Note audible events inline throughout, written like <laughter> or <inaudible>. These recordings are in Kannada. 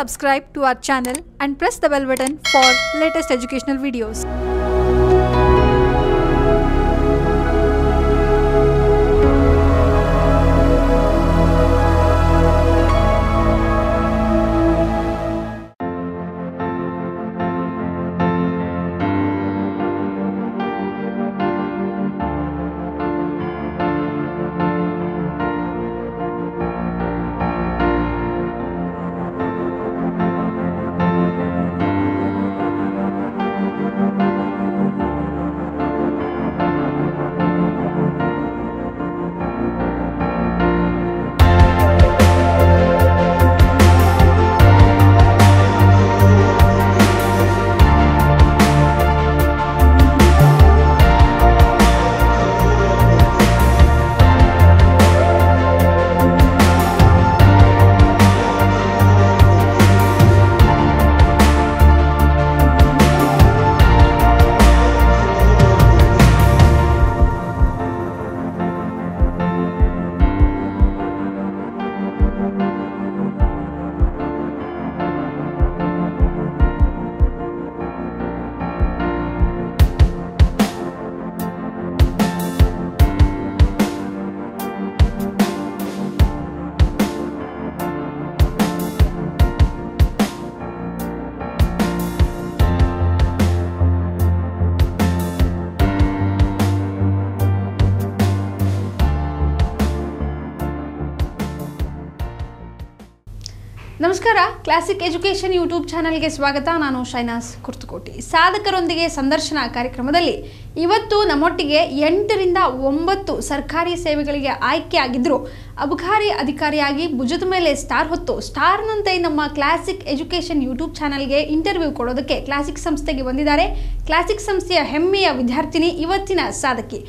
subscribe to our channel and press the bell button for latest educational videos. ನಮಸ್ಕಾರ ಕ್ಲಾಸಿಕ್ ಎಜುಕೇಷನ್ ಯೂಟ್ಯೂಬ್ ಚಾನಲ್ಗೆ ಸ್ವಾಗತ. ನಾನು ಶೈನಾಸ್ ಕುರ್ತುಕೋಟಿ. ಸಾಧಕರೊಂದಿಗೆ ಸಂದರ್ಶನ ಕಾರ್ಯಕ್ರಮದಲ್ಲಿ ಇವತ್ತು ನಮ್ಮೊಟ್ಟಿಗೆ ಎಂಟರಿಂದ ಒಂಬತ್ತು ಸರ್ಕಾರಿ ಸೇವೆಗಳಿಗೆ ಆಯ್ಕೆಯಾಗಿದ್ದರು ಅಬಕಾರಿ ಅಧಿಕಾರಿಯಾಗಿ ಭುಜದ ಮೇಲೆ ಸ್ಟಾರ್ ಹೊತ್ತು ಸ್ಟಾರ್ನಂತೆ ನಮ್ಮ ಕ್ಲಾಸಿಕ್ ಎಜುಕೇಷನ್ ಯೂಟ್ಯೂಬ್ ಚಾನಲ್ಗೆ ಇಂಟರ್ವ್ಯೂ ಕೊಡೋದಕ್ಕೆ ಕ್ಲಾಸಿಕ್ ಸಂಸ್ಥೆಗೆ ಬಂದಿದ್ದಾರೆ. ಕ್ಲಾಸಿಕ್ ಸಂಸ್ಥೆಯ ಹೆಮ್ಮೆಯ ವಿದ್ಯಾರ್ಥಿನಿ ಇವತ್ತಿನ ಸಾಧಕಿ.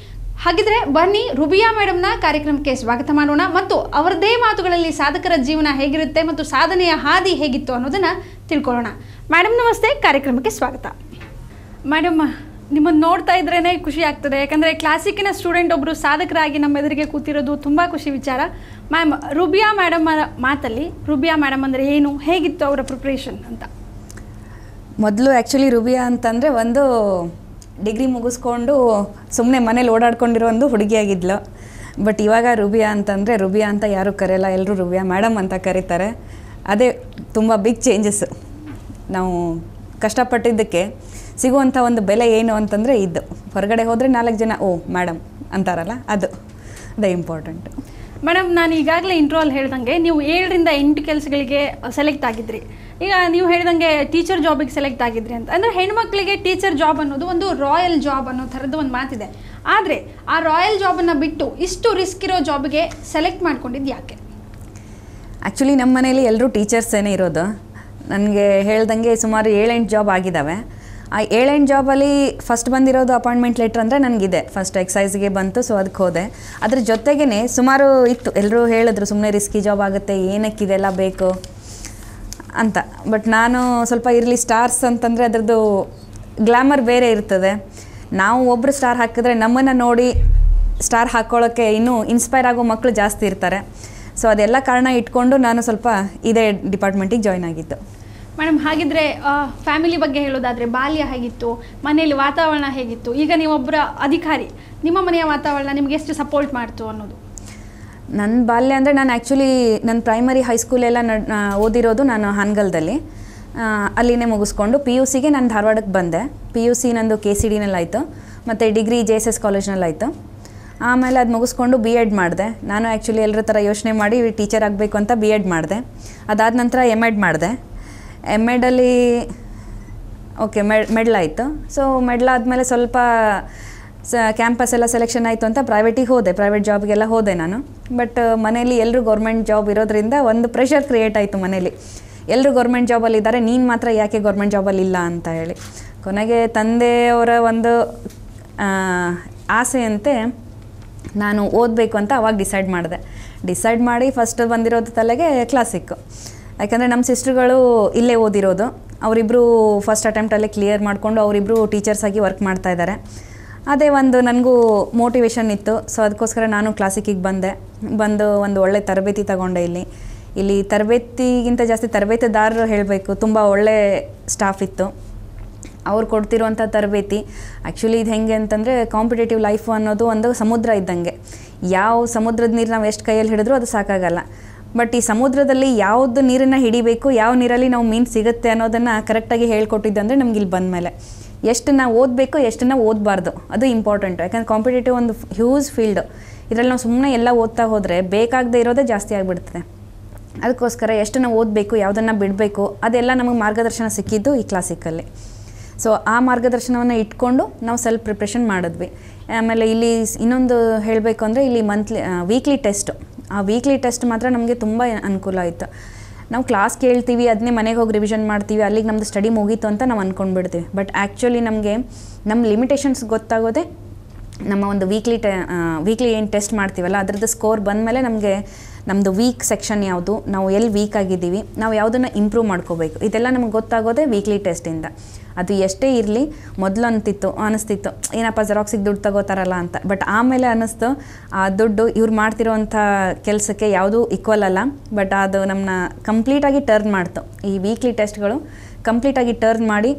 ಹಾಗಿದ್ರೆ ಬನ್ನಿ ರುಬಿಯಾ ಮೇಡಮ್ನ ಕಾರ್ಯಕ್ರಮಕ್ಕೆ ಸ್ವಾಗತ ಮಾಡೋಣ. ಮತ್ತು ಅವರದೇ ಮಾತುಗಳಲ್ಲಿ ಸಾಧಕರ ಜೀವನ ಹೇಗಿರುತ್ತೆ ಮತ್ತು ಸಾಧನೆಯ ಹಾದಿ ಹೇಗಿತ್ತು ಅನ್ನೋದನ್ನ ತಿಳ್ಕೊಳ್ಳೋಣ. ಮೇಡಮ್ ನಮಸ್ತೆ. ಕಾರ್ಯಕ್ರಮಕ್ಕೆ ಸ್ವಾಗತ. ಮೇಡಮ್ ನಿಮ್ಮನ್ನು ನೋಡ್ತಾ ಇದ್ರೇ ಖುಷಿ ಆಗ್ತದೆ. ಯಾಕಂದರೆ ಕ್ಲಾಸಿಕ್ಕಿನ ಸ್ಟೂಡೆಂಟ್ ಒಬ್ಬರು ಸಾಧಕರಾಗಿ ನಮ್ಮ ಎದುರಿಗೆ ಕೂತಿರೋದು ತುಂಬ ಖುಷಿ ವಿಚಾರ. ಮ್ಯಾಮ್ ರುಬಿಯಾ ಮೇಡಮ್ ಮಾತಲ್ಲಿ ರುಬಿಯಾ ಮೇಡಮ್ ಅಂದರೆ ಏನು ಹೇಗಿತ್ತು ಅವರ ಪ್ರಿಪ್ರೇಷನ್ ಅಂತ? ಮೊದಲು ಆ್ಯಕ್ಚುಲಿ ರುಬಿಯಾ ಅಂತಂದರೆ ಒಂದು ಡಿಗ್ರಿ ಮುಗಿಸ್ಕೊಂಡು ಸುಮ್ಮನೆ ಮನೇಲಿ ಓಡಾಡ್ಕೊಂಡಿರೋ ಒಂದು ಹುಡುಗಿಯಾಗಿದ್ಲು. ಬಟ್ ಇವಾಗ ರುಬಿಯಾ ಅಂತಂದರೆ ರುಬಿಯಾ ಅಂತ ಯಾರೂ ಕರೆಯಲ್ಲ ಎಲ್ಲರೂ ರುಬಿಯಾ ಮೇಡಮ್ ಅಂತ ಕರೀತಾರೆ. ಅದೇ ತುಂಬ ಬಿಗ್ ಚೇಂಜಸ್ ನಾವು ಕಷ್ಟಪಟ್ಟಿದ್ದಕ್ಕೆ ಸಿಗುವಂಥ ಒಂದು ಬೆಲೆ ಏನು ಅಂತಂದರೆ ಇದು. ಹೊರಗಡೆ ಹೋದರೆ ನಾಲ್ಕು ಜನ, ಓ ಮೇಡಮ್ ಅಂತಾರಲ್ಲ, ಅದು. ದ ಇಂಪಾರ್ಟೆಂಟ್ ಮೇಡಮ್ ನಾನು ಈಗಾಗಲೇ ಇಂಟ್ರೋಲ್ ಹೇಳ್ದಂಗೆ ನೀವು ಏಳರಿಂದ ಎಂಟು ಕೆಲಸಗಳಿಗೆ ಸೆಲೆಕ್ಟ್ ಆಗಿದ್ರಿ. ಈಗ ನೀವು ಹೇಳ್ದಂಗೆ ಟೀಚರ್ ಜಾಬಿಗೆ ಸೆಲೆಕ್ಟ್ ಆಗಿದ್ರಿ ಅಂತ. ಅಂದರೆ ಹೆಣ್ಮಕ್ಳಿಗೆ ಟೀಚರ್ ಜಾಬ್ ಅನ್ನೋದು ಒಂದು ರಾಯಲ್ ಜಾಬ್ ಅನ್ನೋ ಥರದ್ದು ಒಂದು ಮಾತಿದೆ. ಆದರೆ ಆ ರಾಯಲ್ ಜಾಬನ್ನು ಬಿಟ್ಟು ಇಷ್ಟು ರಿಸ್ಕ್ ಇರೋ ಜಾಬ್ಗೆ ಸೆಲೆಕ್ಟ್ ಮಾಡ್ಕೊಂಡಿದ್ದು ಯಾಕೆ? ಆ್ಯಕ್ಚುಲಿ ನಮ್ಮ ಮನೇಲಿ ಎಲ್ಲರೂ ಟೀಚರ್ಸೇನೆ ಇರೋದು, ನನಗೆ ಹೇಳ್ದಂಗೆ ಸುಮಾರು ಏಳೆಂಟು ಜಾಬ್ ಆಗಿದ್ದಾವೆ ಆ ಏಳೆಂಟು ಜಾಬಲ್ಲಿ ಫಸ್ಟ್ ಬಂದಿರೋದು ಅಪಾಯಿಂಟ್ಮೆಂಟ್ ಲೆಟ್ರ್ ಅಂದರೆ ನನಗಿದೆ. ಫಸ್ಟ್ ಎಕ್ಸೈಸ್ಗೆ ಬಂತು ಸೊ ಅದಕ್ಕೆ ಹೋದೆ. ಅದ್ರ ಜೊತೆಗೇ ಸುಮಾರು ಇತ್ತು. ಎಲ್ಲರೂ ಹೇಳಿದ್ರು ಸುಮ್ಮನೆ ರಿಸ್ಕಿ ಜಾಬ್ ಆಗುತ್ತೆ, ಏನಕ್ಕೆ ಇದೆಲ್ಲ ಬೇಕು ಅಂತ. ಬಟ್ ನಾನು ಸ್ವಲ್ಪ ಇರಲಿ ಸ್ಟಾರ್ಸ್ ಅಂತಂದರೆ ಅದರದ್ದು ಗ್ಲಾಮರ್ ಬೇರೆ ಇರ್ತದೆ. ನಾವು ಒಬ್ಬರು ಸ್ಟಾರ್ ಹಾಕಿದ್ರೆ ನಮ್ಮನ್ನು ನೋಡಿ ಸ್ಟಾರ್ ಹಾಕ್ಕೊಳ್ಳೋಕ್ಕೆ ಇನ್ನೂ ಇನ್ಸ್ಪೈರ್ ಆಗೋ ಮಕ್ಕಳು ಜಾಸ್ತಿ ಇರ್ತಾರೆ. ಸೊ ಅದೆಲ್ಲ ಕಾರಣ ಇಟ್ಕೊಂಡು ನಾನು ಸ್ವಲ್ಪ ಇದೇ ಡಿಪಾರ್ಟ್ಮೆಂಟಿಗೆ ಜಾಯ್ನ್ ಆಗಿದ್ದು. ಮೇಡಮ್ ಹಾಗಿದ್ರೆ ಫ್ಯಾಮಿಲಿ ಬಗ್ಗೆ ಹೇಳೋದಾದರೆ ಬಾಲ್ಯ ಹೇಗಿತ್ತು, ಮನೆಯಲ್ಲಿ ವಾತಾವರಣ ಹೇಗಿತ್ತು, ಈಗ ನೀವೊಬ್ಬರ ಅಧಿಕಾರಿ, ನಿಮ್ಮ ಮನೆಯ ವಾತಾವರಣ ನಿಮ್ಗೆ ಎಷ್ಟು ಸಪೋರ್ಟ್ ಮಾಡ್ತು ಅನ್ನೋದು? ನನ್ನ ಬಾಲ್ಯ ಅಂದರೆ ನಾನು ಆ್ಯಕ್ಚುಲಿ ನನ್ನ ಪ್ರೈಮರಿ ಹೈಸ್ಕೂಲೆಲ್ಲ ನಡ್ ಓದಿರೋದು ನಾನು ಹಾನಗಲ್ದಲ್ಲಿ. ಅಲ್ಲಿನೇ ಮುಗಿಸ್ಕೊಂಡು ಪಿ ಯು ಸಿಗೆ ನಾನು ಧಾರವಾಡಕ್ಕೆ ಬಂದೆ. ಪಿ ಯು ಸಿ ನಂದು ಕೆ ಸಿ ಡಿನಲ್ಲಾಯಿತು ಮತ್ತು ಡಿಗ್ರಿ ಜೆ ಎಸ್ ಎಸ್ ಕಾಲೇಜ್ನಲ್ಲಾಯಿತು ಆಮೇಲೆ ಅದು ಮುಗಿಸ್ಕೊಂಡು ಬಿ ಎಡ್ ಮಾಡಿದೆ. ನಾನು ಆ್ಯಕ್ಚುಲಿ ಎಲ್ಲರ ಥರ ಯೋಚನೆ ಮಾಡಿ ಟೀಚರ್ ಆಗಬೇಕು ಅಂತ ಬಿ ಎಡ್ ಮಾಡಿದೆ. ಅದಾದ ನಂತರ ಎಂ ಎಡ್ ಮಾಡಿದೆ. ಎಂ ಎಡಲ್ಲಿ ಓಕೆ ಮೆಡ್, ಮೆಡ್ಲಾಯಿತು. ಸೊ ಮೆಡ್ಲಾದ್ಮೇಲೆ ಸ್ವಲ್ಪ ಸ ಕ್ಯಾಂಪಸ್ ಎಲ್ಲ ಸೆಲೆಕ್ಷನ್ ಆಯಿತು ಅಂತ ಪ್ರೈವೇಟಿಗೆ ಹೋದೆ ಪ್ರೈವೇಟ್ ಜಾಬ್ಗೆಲ್ಲ ಹೋದೆ ನಾನು. ಬಟ್ ಮನೇಲಿ ಎಲ್ಲರೂ ಗೌರ್ಮೆಂಟ್ ಜಾಬ್ ಇರೋದ್ರಿಂದ ಒಂದು ಪ್ರೆಷರ್ ಕ್ರಿಯೇಟ್ ಆಯಿತು ಮನೇಲಿ ಎಲ್ಲರೂ ಗೌರ್ಮೆಂಟ್ ಜಾಬಲ್ಲಿ ಇದ್ದಾರೆ, ನೀನು ಮಾತ್ರ ಯಾಕೆ ಗೌರ್ಮೆಂಟ್ ಜಾಬಲ್ಲಿ ಇಲ್ಲ ಅಂತ ಹೇಳಿ. ಕೊನೆಗೆ ತಂದೆಯವರ ಒಂದು ಆಸೆಯಂತೆ ನಾನು ಓದಬೇಕು ಅಂತ ಅವಾಗ ಡಿಸೈಡ್ ಮಾಡಿದೆ. ಡಿಸೈಡ್ ಮಾಡಿ ಫಸ್ಟ್ ಬಂದಿರೋದು ತಲೆಗೆ ಕ್ಲಾಸಿಕ್ಕು ಯಾಕಂದರೆ ನಮ್ಮ ಸಿಸ್ಟ್ರುಗಳು ಇಲ್ಲೇ ಓದಿರೋದು. ಅವರಿಬ್ಬರು ಫಸ್ಟ್ ಅಟೆಂಪ್ಟಲ್ಲೇ ಕ್ಲಿಯರ್ ಮಾಡಿಕೊಂಡು ಅವರಿಬ್ಬರು ಟೀಚರ್ಸ್ ಆಗಿ ವರ್ಕ್ ಮಾಡ್ತಾ ಇದ್ದಾರೆ ಅದೇ ಒಂದು ನನಗೂ ಮೋಟಿವೇಶನ್ ಇತ್ತು. ಸೊ ಅದಕ್ಕೋಸ್ಕರ ನಾನು ಕ್ಲಾಸಿಕ್ಕಿಗೆ ಬಂದೆ. ಬಂದು ಒಂದು ಒಳ್ಳೆ ತರಬೇತಿ ತಗೊಂಡೆ ಇಲ್ಲಿ. ಇಲ್ಲಿ ತರಬೇತಿಗಿಂತ ಜಾಸ್ತಿ ತರಬೇತಿದಾರರು ಹೇಳಬೇಕು. ತುಂಬ ಒಳ್ಳೆ ಸ್ಟಾಫ್ ಇತ್ತು. ಅವ್ರು ಕೊಡ್ತಿರುವಂಥ ತರಬೇತಿ ಆ್ಯಕ್ಚುಲಿ ಇದು ಹೆಂಗೆ ಅಂತಂದರೆ ಕಾಂಪಿಟೇಟಿವ್ ಲೈಫ್ ಅನ್ನೋದು ಒಂದು ಸಮುದ್ರ ಇದ್ದಂಗೆ. ಯಾವ ಸಮುದ್ರದ ನೀರು ನಾವು ಎಷ್ಟು ಕೈಯಲ್ಲಿ ಹಿಡಿದ್ರೂ ಅದು ಸಾಕಾಗಲ್ಲ. ಬಟ್ ಈ ಸಮುದ್ರದಲ್ಲಿ ಯಾವುದು ನೀರನ್ನು ಹಿಡಿಬೇಕು, ಯಾವ ನೀರಲ್ಲಿ ನಾವು ಮೀನು ಸಿಗುತ್ತೆ ಅನ್ನೋದನ್ನು ಕರೆಕ್ಟಾಗಿ ಹೇಳ್ಕೊಟ್ಟಿದ್ದಂದರೆ ನಮ್ಗೆ ಇಲ್ಲಿ ಬಂದ ಮೇಲೆ ಎಷ್ಟನ್ನು ಓದಬೇಕು ಎಷ್ಟನ್ನು ಓದಬಾರ್ದು. ಅದು ಇಂಪಾರ್ಟೆಂಟ್ ಯಾಕಂದ್ರೆ ಕಾಂಪಿಟೇಟಿವ್ ಒಂದು ಹ್ಯೂಜ್ ಫೀಲ್ಡು ಇದರಲ್ಲಿ ನಾವು ಸುಮ್ಮನೆ ಎಲ್ಲ ಓದ್ತಾ ಹೋದರೆ ಬೇಕಾಗದೇ ಇರೋದೇ ಜಾಸ್ತಿ ಆಗಿಬಿಡ್ತದೆ. ಅದಕ್ಕೋಸ್ಕರ ಎಷ್ಟನ್ನು ಓದಬೇಕು, ಯಾವುದನ್ನು ಬಿಡಬೇಕು, ಅದೆಲ್ಲ ನಮಗೆ ಮಾರ್ಗದರ್ಶನ ಸಿಕ್ಕಿದ್ದು ಈ ಕ್ಲಾಸಿಕಲ್ಲಿ ಸೊ ಆ ಮಾರ್ಗದರ್ಶನವನ್ನು ಇಟ್ಕೊಂಡು ನಾವು ಸೆಲ್ಫ್ ಪ್ರಿಪ್ರೇಷನ್ ಮಾಡಿದ್ವಿ. ಆಮೇಲೆ ಇಲ್ಲಿ ಇನ್ನೊಂದು ಹೇಳಬೇಕು ಅಂದರೆ ಇಲ್ಲಿ ಮಂತ್ಲಿ ವೀಕ್ಲಿ ಟೆಸ್ಟು ಆ ವೀಕ್ಲಿ ಟೆಸ್ಟ್ ಮಾತ್ರ ನಮಗೆ ತುಂಬ ಅನುಕೂಲ ಆಯಿತು. ನಾವು ಕ್ಲಾಸ್ ಕೇಳ್ತೀವಿ ಅದನ್ನೇ ಮನೆಗೆ ಹೋಗಿ ರಿವಿಷನ್ ಮಾಡ್ತೀವಿ, ಅಲ್ಲಿಗೆ ನಮ್ಮದು ಸ್ಟಡಿ ಮುಗೀತು ಅಂತ ನಾವು ಅಂದ್ಕೊಂಡ್ಬಿಡ್ತೀವಿ ಬಟ್ ಆ್ಯಕ್ಚುಲಿ ನಮಗೆ ನಮ್ಮ ಲಿಮಿಟೇಷನ್ಸ್ ಗೊತ್ತಾಗೋದೆ, ನಮ್ಮ ಒಂದು ವೀಕ್ಲಿ ಟೆ ವೀಕ್ಲಿ ಏನು ಟೆಸ್ಟ್ ಮಾಡ್ತೀವಲ್ಲ, ಅದರದ್ದು ಸ್ಕೋರ್ ಬಂದಮೇಲೆ ನಮಗೆ ನಮ್ಮದು ವೀಕ್ ಸೆಕ್ಷನ್ ಯಾವುದು, ನಾವು ಎಲ್ಲಿ ವೀಕ್ ಆಗಿದ್ದೀವಿ, ನಾವು ಯಾವುದನ್ನು ಇಂಪ್ರೂವ್ ಮಾಡ್ಕೋಬೇಕು. ಇದೆಲ್ಲ ನಮಗೆ ಗೊತ್ತಾಗೋದೇ ವೀಕ್ಲಿ ಟೆಸ್ಟಿಂದ ಅದು ಎಷ್ಟೇ ಇರಲಿ, ಮೊದಲು ಅಂತಿತ್ತು, ಅನಿಸ್ತಿತ್ತು, ಏನಪ್ಪ ಜೆರಾಕ್ಸಿಗೆ ದುಡ್ಡು ತಗೋತಾರಲ್ಲ ಅಂತ. ಬಟ್ ಆಮೇಲೆ ಅನ್ನಿಸ್ತು ಆ ದುಡ್ಡು ಇವ್ರು ಮಾಡ್ತಿರೋವಂಥ ಕೆಲಸಕ್ಕೆ ಯಾವುದೂ ಈಕ್ವಲ್ ಅಲ್ಲ. ಬಟ್ ಅದು ನಮ್ಮನ್ನ ಕಂಪ್ಲೀಟಾಗಿ ಟರ್ನ್ ಮಾಡ್ತು. ಈ ವೀಕ್ಲಿ ಟೆಸ್ಟ್ಗಳು ಕಂಪ್ಲೀಟಾಗಿ ಟರ್ನ್ ಮಾಡಿ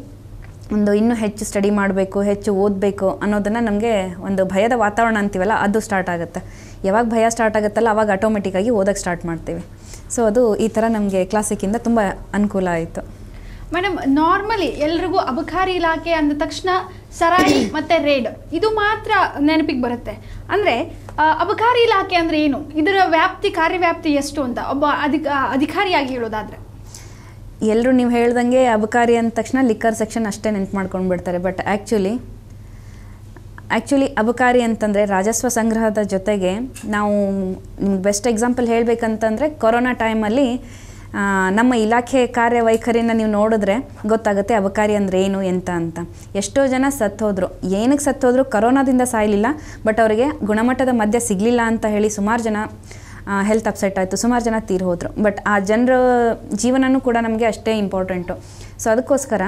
ಒಂದು ಇನ್ನೂ ಹೆಚ್ಚು ಸ್ಟಡಿ ಮಾಡಬೇಕು, ಹೆಚ್ಚು ಓದಬೇಕು ಅನ್ನೋದನ್ನು ನಮಗೆ ಒಂದು ಭಯದ ವಾತಾವರಣ ಅಂತೀವಲ್ಲ, ಅದು ಸ್ಟಾರ್ಟ್ ಆಗುತ್ತೆ. ಯಾವಾಗ ಭಯ ಸ್ಟಾರ್ಟ್ ಆಗುತ್ತಲ್ಲ ಅವಾಗ ಆಟೋಮೆಟಿಕ್ಕಾಗಿ ಓದೋಕ್ಕೆ ಸ್ಟಾರ್ಟ್ ಮಾಡ್ತೀವಿ. ಸೊ ಅದು ಈ ಥರ ನಮಗೆ ಕ್ಲಾಸಿಕ್ಕಿಂದ ತುಂಬ ಅನುಕೂಲ ಆಯಿತು. ಮೇಡಮ್ ನಾರ್ಮಲಿ ಎಲ್ರಿಗೂ ಅಬಕಾರಿ ಇಲಾಖೆ ಅಂದ ತಕ್ಷಣ ಸರಾಯಿ <coughs> ಮತ್ತೆ ರೇಡ್ ಇದು ಮಾತ್ರ ನೆನಪಿಗೆ ಬರುತ್ತೆ. ಅಂದ್ರೆ ಅಬಕಾರಿ ಇಲಾಖೆ ಅಂದ್ರೆ ಏನು? ಇದರ ವ್ಯಾಪ್ತಿ ಕಾರ್ಯವ್ಯಾಪ್ತಿ ಎಷ್ಟು ಅಂತ ಒಬ್ಬ ಅಧಿಕ ಅಧಿಕಾರಿಯಾಗಿ ಹೇಳೋದಾದ್ರೆ. ಎಲ್ಲರೂ ನೀವು ಹೇಳ್ದಂಗೆ ಅಬಕಾರಿ ಅಂದ ತಕ್ಷಣ ಲಿಕ್ಕರ್ ಸೆಕ್ಷನ್ ಅಷ್ಟೇ ನೆನ್ಪು ಮಾಡ್ಕೊಂಡು ಬಿಡ್ತಾರೆ ಬಟ್ ಆ್ಯಕ್ಚುಲಿ ಆ್ಯಕ್ಚುಲಿ ಅಬಕಾರಿ ಅಂತಂದರೆ ರಾಜಸ್ವ ಸಂಗ್ರಹದ ಜೊತೆಗೆ ನಾವು ನಿಮ್ಗೆ ಬೆಸ್ಟ್ ಎಕ್ಸಾಂಪಲ್ ಹೇಳಬೇಕಂತಂದರೆ ಕೊರೋನಾ ಟೈಮಲ್ಲಿ ನಮ್ಮ ಇಲಾಖೆ ಕಾರ್ಯವೈಖರಿನ ನೀವು ನೋಡಿದ್ರೆ ಗೊತ್ತಾಗುತ್ತೆ ಅಬಕಾರಿ ಅಂದರೆ ಏನು, ಎಂತ ಅಂತ. ಎಷ್ಟೋ ಜನ ಸತ್ತೋದ್ರು. ಏನಕ್ಕೆ ಸತ್ತೋದ್ರು? ಕೊರೋನಾದಿಂದ ಸಾಯಲಿಲ್ಲ ಬಟ್ ಅವರಿಗೆ ಗುಣಮಟ್ಟದ ಮದ್ಯ ಸಿಗಲಿಲ್ಲ ಅಂತ ಹೇಳಿ ಸುಮಾರು ಜನ ಹೆಲ್ತ್ ಅಪ್ಸೆಟ್ ಆಯಿತು, ಸುಮಾರು ಜನ ತೀರ್ ಹೋದರು. ಬಟ್ ಆ ಜನರ ಜೀವನನೂ ಕೂಡ ನಮಗೆ ಅಷ್ಟೇ ಇಂಪಾರ್ಟೆಂಟು ಸೊ ಅದಕ್ಕೋಸ್ಕರ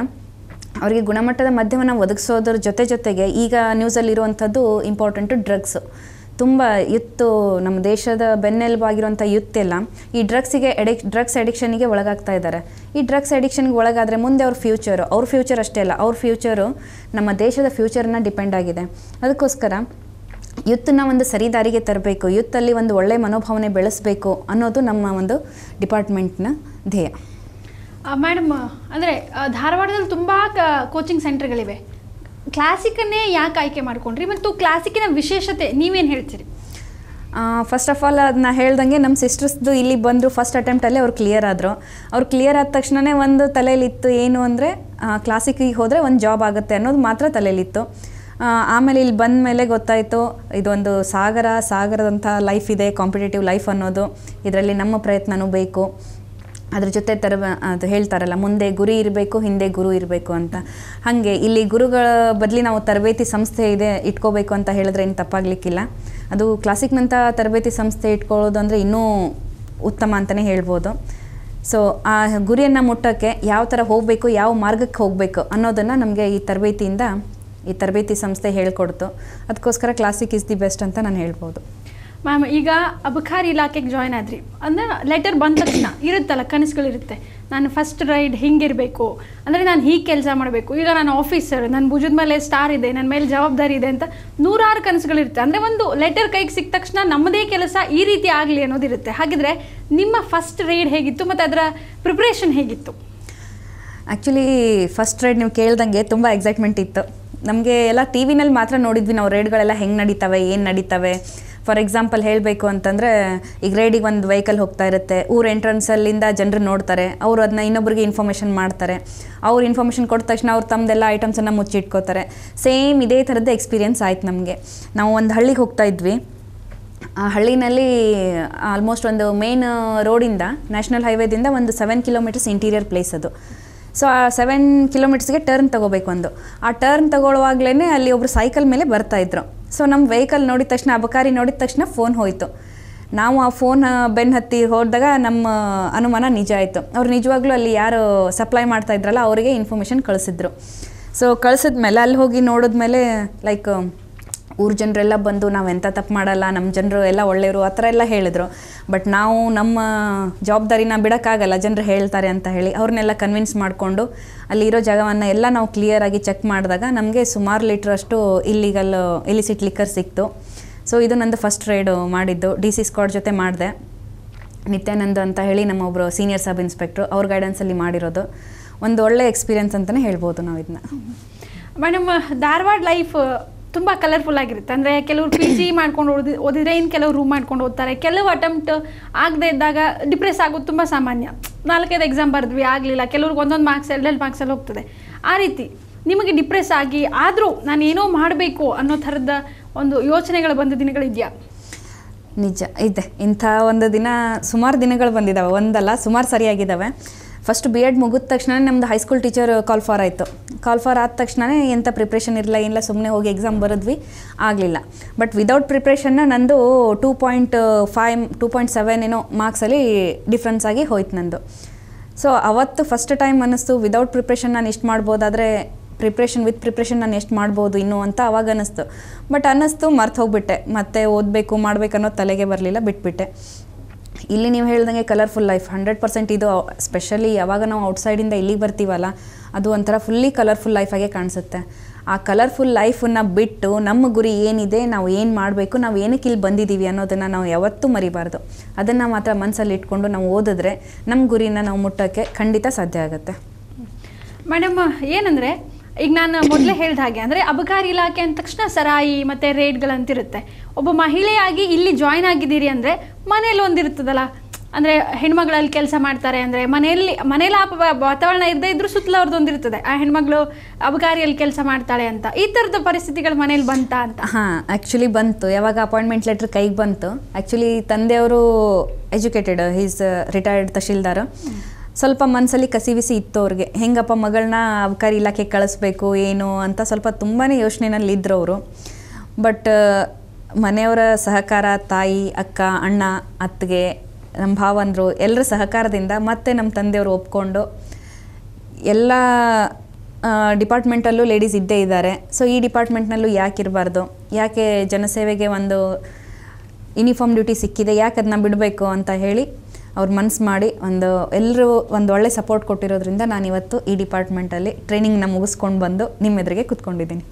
ಅವರಿಗೆ ಗುಣಮಟ್ಟದ ಮದ್ಯವನ್ನು ಒದಗಿಸೋದ್ರ ಜೊತೆ ಜೊತೆಗೆ ಈಗ ನ್ಯೂಸಲ್ಲಿರುವಂಥದ್ದು ಇಂಪಾರ್ಟೆಂಟು ಡ್ರಗ್ಸು ತುಂಬ ಯುತ್ತು ನಮ್ಮ ದೇಶದ ಬೆನ್ನೆಲುಬಾಗಿರುವಂಥ ಯುತ್ ಎಲ್ಲ ಈ ಡ್ರಗ್ಸಿಗೆ ಎಡಿಕ್ ಡ್ರಗ್ಸ್ ಅಡಿಕ್ಷನಿಗೆ ಒಳಗಾಗ್ತಾ ಇದ್ದಾರೆ. ಈ ಡ್ರಗ್ಸ್ ಅಡಿಕ್ಷನ್ಗೆ ಒಳಗಾದರೆ ಮುಂದೆ ಅವ್ರ ಫ್ಯೂಚರು ಅವ್ರ ಫ್ಯೂಚರ್ ಅಷ್ಟೇ ಅಲ್ಲ, ಅವ್ರ ಫ್ಯೂಚರು ನಮ್ಮ ದೇಶದ ಫ್ಯೂಚರ್ನ ಡಿಪೆಂಡ್ ಆಗಿದೆ. ಅದಕ್ಕೋಸ್ಕರ ಯುತ್ತನ್ನ ಒಂದು ಸರಿದಾರಿಗೆ ತರಬೇಕು, ಯುತ್ತಲ್ಲಿ ಒಂದು ಒಳ್ಳೆಯ ಮನೋಭಾವನೆ ಬೆಳೆಸಬೇಕು ಅನ್ನೋದು ನಮ್ಮ ಒಂದು ಡಿಪಾರ್ಟ್ಮೆಂಟ್ನ ಧ್ಯೇಯ. ಮೇಡಮ್ ಅಂದರೆ ಧಾರವಾಡದಲ್ಲಿ ತುಂಬ ಕೋಚಿಂಗ್ ಸೆಂಟರ್ಗಳಿವೆ ಕ್ಲಾಸಿಕನ್ನೇ ಯಾಕೆ ಆಯ್ಕೆ ಮಾಡ್ಕೊಂಡ್ರಿ? ಮತ್ತು ಕ್ಲಾಸಿಕಿನ ವಿಶೇಷತೆ ನೀವೇನು ಹೇಳ್ತೀರಿ? ಫಸ್ಟ್ ಆಫ್ ಆಲ್ ಅದನ್ನ ಹೇಳ್ದಂಗೆ ನಮ್ಮ ಸಿಸ್ಟರ್ಸ್ದು ಇಲ್ಲಿ ಬಂದರು ಫಸ್ಟ್ ಅಟೆಂಪ್ಟಲ್ಲೇ ಅವ್ರು ಕ್ಲಿಯರ್ ಆದರು. ಅವ್ರು ಕ್ಲಿಯರ್ ಆದ ತಕ್ಷಣವೇ ಒಂದು ತಲೆಯಲ್ಲಿತ್ತು ಏನು ಅಂದರೆ ಕ್ಲಾಸಿಕಿಗೆ ಹೋದರೆ ಒಂದು ಜಾಬ್ ಆಗುತ್ತೆ ಅನ್ನೋದು ಮಾತ್ರ ತಲೆಯಲ್ಲಿತ್ತು. ಆಮೇಲೆ ಇಲ್ಲಿ ಬಂದ ಮೇಲೆ ಗೊತ್ತಾಯಿತು, ಇದೊಂದು ಸಾಗರ, ಸಾಗರದಂಥ ಲೈಫ್ ಇದೆ ಕಾಂಪಿಟೇಟಿವ್ ಲೈಫ್ ಅನ್ನೋದು. ಇದರಲ್ಲಿ ನಮ್ಮ ಪ್ರಯತ್ನವೂ ಬೇಕು. ಅದ್ರ ಜೊತೆ ತರ ಅದು ಹೇಳ್ತಾರಲ್ಲ, ಮುಂದೆ ಗುರಿ ಇರಬೇಕು, ಹಿಂದೆ ಗುರು ಇರಬೇಕು ಅಂತ. ಹಾಗೆ ಇಲ್ಲಿ ಗುರುಗಳ ಬದಲಿ ನಾವು ತರಬೇತಿ ಸಂಸ್ಥೆ ಇದೆ, ಇಟ್ಕೋಬೇಕು ಅಂತ ಹೇಳಿದ್ರೆ ಏನು ತಪ್ಪಾಗಲಿಕ್ಕಿಲ್ಲ. ಅದು ಕ್ಲಾಸಿಕ್ನಂಥ ತರಬೇತಿ ಸಂಸ್ಥೆ ಇಟ್ಕೊಳ್ಳೋದು ಅಂದರೆ ಇನ್ನೂ ಉತ್ತಮ ಅಂತಲೇ ಹೇಳ್ಬೋದು. ಸೊ ಆ ಗುರಿಯನ್ನು ಮುಟ್ಟೋಕ್ಕೆ ಯಾವ ಥರ ಹೋಗಬೇಕು, ಯಾವ ಮಾರ್ಗಕ್ಕೆ ಹೋಗಬೇಕು ಅನ್ನೋದನ್ನು ನಮಗೆ ಈ ತರಬೇತಿಯಿಂದ, ಈ ತರಬೇತಿ ಸಂಸ್ಥೆ ಹೇಳ್ಕೊಡ್ತು. ಅದಕ್ಕೋಸ್ಕರ ಕ್ಲಾಸಿಕ್ ಇಸ್ ದಿ ಬೆಸ್ಟ್ ಅಂತ ನಾನು ಹೇಳ್ಬೋದು. ಮ್ಯಾಮ್ ಈಗ ಅಬಕಾರಿ ಇಲಾಖೆಗೆ ಜಾಯ್ನ್ ಆದ್ರಿ. ಅಂದ್ರೆ ಲೆಟರ್ ಬಂದ ತಕ್ಷಣ ಇರುತ್ತಲ್ಲ, ಕನಸುಗಳಿರುತ್ತೆ. ನಾನು ಫಸ್ಟ್ ರೈಡ್ ಹಿಂಗಿರಬೇಕು. ಅಂದರೆ ನಾನು ಹೀಗೆ ಕೆಲಸ ಮಾಡಬೇಕು. ಈಗ ನಾನು ಆಫೀಸರ್ ನನ್ನ ಭುಜದ ಮೇಲೆ ಸ್ಟಾರ್ ಇದೆ ನನ್ನ ಮೇಲೆ ಜವಾಬ್ದಾರಿ ಇದೆ ಅಂತ ನೂರಾರು ಕನಸುಗಳಿರುತ್ತೆ. ಅಂದರೆ ಒಂದು ಲೆಟರ್ ಕೈಗೆ ಸಿಕ್ಕ ತಕ್ಷಣ ನಮ್ಮದೇ ಕೆಲಸ ಈ ರೀತಿ ಆಗಲಿ ಅನ್ನೋದಿರುತ್ತೆ. ಹಾಗಿದ್ರೆ ನಿಮ್ಮ ಫಸ್ಟ್ ರೈಡ್ ಹೇಗಿತ್ತು ಮತ್ತು ಅದರ ಪ್ರಿಪ್ರೇಷನ್ ಹೇಗಿತ್ತು? ಆ್ಯಕ್ಚುಲಿ ಫಸ್ಟ್ ರೈಡ್ ನೀವು ಕೇಳ್ದಂಗೆ ತುಂಬ ಎಕ್ಸೈಟ್ಮೆಂಟ್ ಇತ್ತು. ನಮಗೆ ಎಲ್ಲ ಟಿ ವಿನಲ್ಲಿ ಮಾತ್ರ ನೋಡಿದ್ವಿ ನಾವು ರೈಡ್ಗಳೆಲ್ಲ ಹೆಂಗೆ ನಡೀತವೆ, ಏನು ನಡೀತವೆ. ಫಾರ್ ಎಕ್ಸಾಂಪಲ್ ಹೇಳಬೇಕು ಅಂತಂದರೆ ಈಗ ರೈಡಿಗೆ ಒಂದು ವೆಹಿಕಲ್ ಹೋಗ್ತಾ ಇರುತ್ತೆ. ಊರ ಎಂಟ್ರೆನ್ಸಲ್ಲಿಂದ ಜನರು ನೋಡ್ತಾರೆ. ಅವರು ಅದನ್ನ ಇನ್ನೊಬ್ರಿಗೆ ಇನ್ಫಾರ್ಮೇಷನ್ ಮಾಡ್ತಾರೆ. ಅವ್ರು ಇನ್ಫಾರ್ಮೇಷನ್ ಕೊಟ್ಟ ತಕ್ಷಣ ಅವ್ರು ತಮ್ಮದೆಲ್ಲ ಐಟಮ್ಸನ್ನು ಮುಚ್ಚಿಟ್ಕೋತಾರೆ. ಸೇಮ್ ಇದೇ ಥರದ್ದು ಎಕ್ಸ್ಪೀರಿಯೆನ್ಸ್ ಆಯ್ತು ನಮಗೆ. ನಾವು ಒಂದು ಹಳ್ಳಿಗೆ ಹೋಗ್ತಾ ಇದ್ವಿ. ಆ ಹಳ್ಳಿನಲ್ಲಿ ಆಲ್ಮೋಸ್ಟ್ ಒಂದು ಮೇನ್ ರೋಡಿಂದ ನ್ಯಾಷನಲ್ ಹೈವೇದಿಂದ ಒಂದು ಸೆವೆನ್ ಕಿಲೋಮೀಟರ್ಸ್ ಇಂಟೀರಿಯರ್ ಪ್ಲೇಸ್ ಅದು. ಸೊ ಆ ಸೆವೆನ್ ಕಿಲೋಮೀಟರ್ಸ್ಗೆ ಟರ್ನ್ ತಗೋಬೇಕು ಒಂದು. ಆ ಟರ್ನ್ ತಗೊಳ್ಳುವಾಗಲೇ ಅಲ್ಲಿ ಒಬ್ಬರು ಸೈಕಲ್ ಮೇಲೆ ಬರ್ತಾ ಇದ್ರು. ಸೊ ನಮ್ಮ ವೆಹಿಕಲ್ ನೋಡಿದ ತಕ್ಷಣ, ಅಬಕಾರಿ ನೋಡಿದ ತಕ್ಷಣ ಫೋನ್ ಹೋಯಿತು. ನಾವು ಆ ಫೋನ್ ಬೆನ್ನು ಹತ್ತಿ ಹೋದಾಗ ನಮ್ಮ ಅನುಮಾನ ನಿಜ ಆಯಿತು. ಅವ್ರು ನಿಜವಾಗ್ಲೂ ಅಲ್ಲಿ ಯಾರು ಸಪ್ಲೈ ಮಾಡ್ತಾ ಇದ್ರಲ್ಲ, ಅವರಿಗೆ ಇನ್ಫಾರ್ಮೇಷನ್ ಕಳಿಸಿದ್ರು. ಸೊ ಕಳಿಸಿದ್ಮೇಲೆ, ಅಲ್ಲಿ ಹೋಗಿ ನೋಡಿದ್ಮೇಲೆ ಲೈಕ್ ಊರ ಜನರೆಲ್ಲ ಬಂದು ನಾವು ಎಂಥ ತಪ್ಪು ಮಾಡಲ್ಲ ನಮ್ಮ ಜನರು ಎಲ್ಲ ಒಳ್ಳೆಯವರು ಆ ಥರ ಎಲ್ಲ ಹೇಳಿದರು. ಬಟ್ ನಾವು ನಮ್ಮ ಜವಾಬ್ದಾರಿನ ಬಿಡೋಕ್ಕಾಗಲ್ಲ, ಜನರು ಹೇಳ್ತಾರೆ ಅಂತ ಹೇಳಿ. ಅವ್ರನ್ನೆಲ್ಲ ಕನ್ವಿನ್ಸ್ ಮಾಡಿಕೊಂಡು ಅಲ್ಲಿರೋ ಜಾಗವನ್ನು ಎಲ್ಲ ನಾವು ಕ್ಲಿಯರಾಗಿ ಚೆಕ್ ಮಾಡಿದಾಗ ನಮಗೆ ಸುಮಾರು ಲೀಟ್ರಷ್ಟು ಇಲ್ಲಿಗಲ್ ಇಲಿಸಿಟ್ ಲಿಕ್ಕರ್ ಸಿಕ್ತು. ಸೊ ಇದು ನಂದು ಫಸ್ಟ್ ರೈಡು ಮಾಡಿದ್ದು. ಡಿ ಸಿ ಸ್ಕ್ವಾಡ್ ಜೊತೆ ಮಾಡಿದೆ. ನಿತ್ಯಾನಂದ್ ಅಂತ ಹೇಳಿ ನಮ್ಮ ಒಬ್ಬರು ಸೀನಿಯರ್ ಸಬ್ ಇನ್ಸ್ಪೆಕ್ಟ್ರು ಅವ್ರ ಗೈಡೆನ್ಸಲ್ಲಿ ಮಾಡಿರೋದು. ಒಂದು ಒಳ್ಳೆ ಎಕ್ಸ್ಪೀರಿಯನ್ಸ್ ಅಂತಲೇ ಹೇಳ್ಬೋದು ನಾವು ಇದನ್ನ ಮೇಡಮ್ ಧಾರವಾಡ ಲೈಫ್ ತುಂಬ ಕಲರ್ಫುಲ್ ಆಗಿರುತ್ತೆ. ಅಂದರೆ ಕೆಲವರು ಪಿ ಜಿ ಮಾಡ್ಕೊಂಡು ಓದಿ, ಓದಿದ್ರೆ ಇನ್ನು ಕೆಲವರು ರೂಮ್ ಮಾಡ್ಕೊಂಡು ಓದ್ತಾರೆ. ಕೆಲವು ಅಟೆಂಪ್ಟ್ ಆಗದೆ ಇದ್ದಾಗ ಡಿಪ್ರೆಸ್ ಆಗೋದು ತುಂಬ ಸಾಮಾನ್ಯ. ನಾಲ್ಕೈದು ಎಕ್ಸಾಮ್ ಬರೆದ್ವಿ, ಆಗಲಿಲ್ಲ. ಕೆಲವ್ರಿಗೆ ಒಂದೊಂದು ಮಾರ್ಕ್ಸ್ ಎರಡೆರಡು ಮಾರ್ಕ್ಸಲ್ಲಿ ಹೋಗ್ತದೆ. ಆ ರೀತಿ ನಿಮಗೆ ಡಿಪ್ರೆಸ್ ಆಗಿ ಆದರೂ ನಾನು ಏನೋ ಮಾಡಬೇಕು ಅನ್ನೋ ಥರದ ಒಂದು ಯೋಚನೆಗಳು ಬಂದ ದಿನಗಳಿದೆಯಾ ನಿಜ. ಇದೆ. ಇಂಥ ಒಂದು ದಿನ ಸುಮಾರು ದಿನಗಳು ಬಂದಿದ್ದಾವೆ ಒಂದಲ್ಲ, ಸುಮಾರು ಸರಿಯಾಗಿದ್ದಾವೆ ಫಸ್ಟ್ ಬಿ ಎಡ್ ಮುಗಿದ ತಕ್ಷಣ ನಮ್ಮದು ಹೈಸ್ಕೂಲ್ ಟೀಚರ್ ಕಾಲ್ ಫಾರ್ ಆಯಿತು. ಕಾಲ್ ಫಾರ್ ಆದ ತಕ್ಷಣ ಎಂಥ ಪ್ರಿಪ್ರೇಷನ್ ಇರಲಿಲ್ಲ ಏನಿಲ್ಲ ಸುಮ್ಮನೆ ಹೋಗಿ ಎಕ್ಸಾಮ್ ಬರೆದ್ವಿ, ಆಗಲಿಲ್ಲ. ಬಟ್ ವಿದೌಟ್ ಪ್ರಿಪ್ರೇಷನ್ನ ನಂದು two point five two point seven ಏನೋ ಮಾರ್ಕ್ಸಲ್ಲಿ ಡಿಫ್ರೆನ್ಸ್ ಆಗಿ ಹೋಯ್ತು ನಂದು. ಸೊ ಅವತ್ತು ಫಸ್ಟ್ ಟೈಮ್ ಅನ್ನಿಸ್ತು ವಿದೌಟ್ ಪ್ರಿಪ್ರೇಷನ್ ನಾನು ಎಷ್ಟು ಮಾಡ್ಬೋದಾದರೆ ಪ್ರಿಪ್ರೇಷನ್ ವಿತ್ ಪ್ರಿಪ್ರೇಷನ್ ನಾನು ಎಷ್ಟು ಮಾಡ್ಬೋದು ಇನ್ನೂ ಅಂತ ಅವಾಗ ಅನ್ನಿಸ್ತು. ಬಟ್ ಅನ್ನಿಸ್ತು, ಮರ್ತು ಹೋಗ್ಬಿಟ್ಟೆ. ಮತ್ತೆ ಓದಬೇಕು ಮಾಡಬೇಕನ್ನೋ ತಲೆಗೆ ಬರಲಿಲ್ಲ, ಬಿಟ್ಬಿಟ್ಟೆ. ಇಲ್ಲಿ ನೀವು ಹೇಳ್ದಂಗೆ ಕಲರ್ಫುಲ್ ಲೈಫ್ ಹಂಡ್ರೆಡ್ ಪರ್ಸೆಂಟ್ ಇದು ಸ್ಪೆಷಲಿ ಯಾವಾಗ ನಾವು ಔಟ್ಸೈಡಿಂದ ಇಲ್ಲಿಗೆ ಬರ್ತೀವಲ್ಲ, ಅದು ಒಂಥರ ಫುಲ್ಲಿ ಕಲರ್ಫುಲ್ ಲೈಫಾಗೆ ಕಾಣಿಸುತ್ತೆ. ಆ ಕಲರ್ಫುಲ್ ಲೈಫನ್ನು ಬಿಟ್ಟು ನಮ್ಮ ಗುರಿ ಏನಿದೆ, ನಾವು ಏನು ಮಾಡಬೇಕು, ನಾವು ಏನಕ್ಕೆ ಇಲ್ಲಿ ಬಂದಿದ್ದೀವಿ ಅನ್ನೋದನ್ನು ನಾವು ಯಾವತ್ತೂ ಮರಿಬಾರ್ದು. ಅದನ್ನು ಮಾತ್ರ ಮನಸ್ಸಲ್ಲಿ ಇಟ್ಕೊಂಡು ನಾವು ಓದಿದ್ರೆ ನಮ್ಮ ಗುರಿನ ನಾವು ಮುಟ್ಟೋಕ್ಕೆ ಖಂಡಿತ ಸಾಧ್ಯ ಆಗುತ್ತೆ. ಮೇಡಮ್ ಏನಂದರೆ ಈಗ ನಾನು ಮೊದಲೇ ಹೇಳಿದ ಹಾಗೆ ಅಂದರೆ ಅಬಕಾರಿ ಇಲಾಖೆ ಅಂದ ತಕ್ಷಣ ಸರಾಯಿ ಮತ್ತು ರೇಟ್ಗಳಂತಿರುತ್ತೆ ಒಬ್ಬ ಮಹಿಳೆಯಾಗಿ ಇಲ್ಲಿ ಜಾಯ್ನ್ ಆಗಿದ್ದೀರಿ ಅಂದರೆ ಮನೇಲಿ ಒಂದಿರುತ್ತದಲ್ಲ? ಅಂದರೆ ಹೆಣ್ಮಗಳಲ್ಲಿ ಕೆಲಸ ಮಾಡ್ತಾರೆ ಅಂದರೆ ಮನೆಯಲ್ಲಿ ಮನೇಲಿ ಆ ವಾತಾವರಣ ಇರದೇ ಇದ್ರೂ ಸುತ್ತಲೂ ಅವ್ರದ್ದು ಒಂದಿರ್ತದೆ ಆ ಹೆಣ್ಮಗಳು ಅಬಕಾರಿಯಲ್ಲಿ ಕೆಲಸ ಮಾಡ್ತಾಳೆ ಅಂತ. ಈ ಥರದ ಪರಿಸ್ಥಿತಿಗಳು ಮನೇಲಿ ಬಂತಾ ಅಂತ? ಹಾಂ ಆ್ಯಕ್ಚುಲಿ ಬಂತು. ಯಾವಾಗ ಅಪಾಯಿಂಟ್ಮೆಂಟ್ ಲೆಟ್ರ್ ಕೈಗೆ ಬಂತು. ಆ್ಯಕ್ಚುಲಿ ತಂದೆಯವರು ಎಜುಕೇಟೆಡ್ ಈಸ್ ರಿಟೈರ್ಡ್ ತಹಶೀಲ್ದಾರ್. ಸ್ವಲ್ಪ ಮನಸ್ಸಲ್ಲಿ ಕಸಿವಿಸಿ ಇತ್ತು ಅವ್ರಿಗೆ ಹೆಂಗಪ್ಪ ಮಗಳನ್ನ ಅಬಕಾರಿ ಇಲಾಖೆಗೆ ಕಳಿಸ್ಬೇಕು, ಏನು ಅಂತ ಸ್ವಲ್ಪ ತುಂಬಾ ಯೋಚನೆನಲ್ಲಿ ಇದ್ರು ಅವರು ಬಟ್, ಮನೆಯವರ ಸಹಕಾರ, ತಾಯಿ, ಅಕ್ಕ, ಅಣ್ಣ, ಅತ್ತಿಗೆ, ನಮ್ಮ ಭಾವಂದರು ಎಲ್ಲರ ಸಹಕಾರದಿಂದ ಮತ್ತೆ ನಮ್ಮ ತಂದೆಯವರು ಒಪ್ಕೊಂಡು ಎಲ್ಲ ಡಿಪಾರ್ಟ್ಮೆಂಟಲ್ಲೂ ಲೇಡೀಸ್ ಇದ್ದೇ ಇದ್ದಾರೆ. ಸೊ, ಈ ಡಿಪಾರ್ಟ್ಮೆಂಟ್ನಲ್ಲೂ ಯಾಕೆ ಇರಬಾರ್ದು? ಯಾಕೆ ಜನಸೇವೆಗೆ ಒಂದು ಯೂನಿಫಾರ್ಮ್ ಡ್ಯೂಟಿ ಸಿಕ್ಕಿದೆ, ಯಾಕೆ ಅದನ್ನ ಬಿಡಬೇಕು ಅಂತ ಹೇಳಿ ಅವ್ರು ಮನ್ಸು ಮಾಡಿ ಒಂದು ಎಲ್ಲರೂ ಒಂದು ಒಳ್ಳೆ ಸಪೋರ್ಟ್ ಕೊಟ್ಟಿರೋದ್ರಿಂದ ನಾನು ಇವತ್ತು ಈ ಡಿಪಾರ್ಟ್ಮೆಂಟಲ್ಲಿ ಟ್ರೈನಿಂಗ್ನ ಮುಗಿಸ್ಕೊಂಡು ಬಂದು ನಿಮ್ಮ ಎದುರಿಗೆ ಕೂತ್ಕೊಂಡಿದ್ದೀನಿ.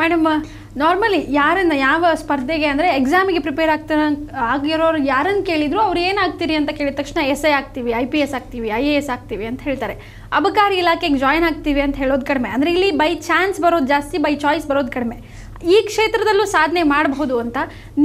ಮೇಡಮ್ ನಾರ್ಮಲಿ ಯಾರನ್ನ ಯಾವ ಸ್ಪರ್ಧೆಗೆ ಅಂದರೆ ಎಕ್ಸಾಮಿಗೆ ಪ್ರಿಪೇರ್ ಆಗ್ತಾರ, ಆಗಿರೋರು ಯಾರನ್ನು ಕೇಳಿದ್ರು ಅವ್ರು ಏನಾಗ್ತೀರಿ ಅಂತ ಕೇಳಿದ ತಕ್ಷಣ ಎಸ್ ಐ ಆಗ್ತೀವಿ ಐ ಪಿ ಎಸ್ ಆಗ್ತೀವಿ ಐ ಎ ಎಸ್ ಆಗ್ತೀವಿ ಅಂತ ಹೇಳ್ತಾರೆ. ಅಬಕಾರಿ ಇಲಾಖೆಗೆ ಜಾಯ್ನ್ ಆಗ್ತೀವಿ ಅಂತ ಹೇಳೋದು ಕಡಿಮೆ. ಅಂದರೆ ಇಲ್ಲಿ ಬೈ ಚಾನ್ಸ್ ಬರೋದು ಜಾಸ್ತಿ ಬೈ ಚಾಯ್ಸ್ ಬರೋದು ಕಡಿಮೆ. ಈ ಕ್ಷೇತ್ರದಲ್ಲೂ ಸಾಧನೆ ಮಾಡಬಹುದು ಅಂತ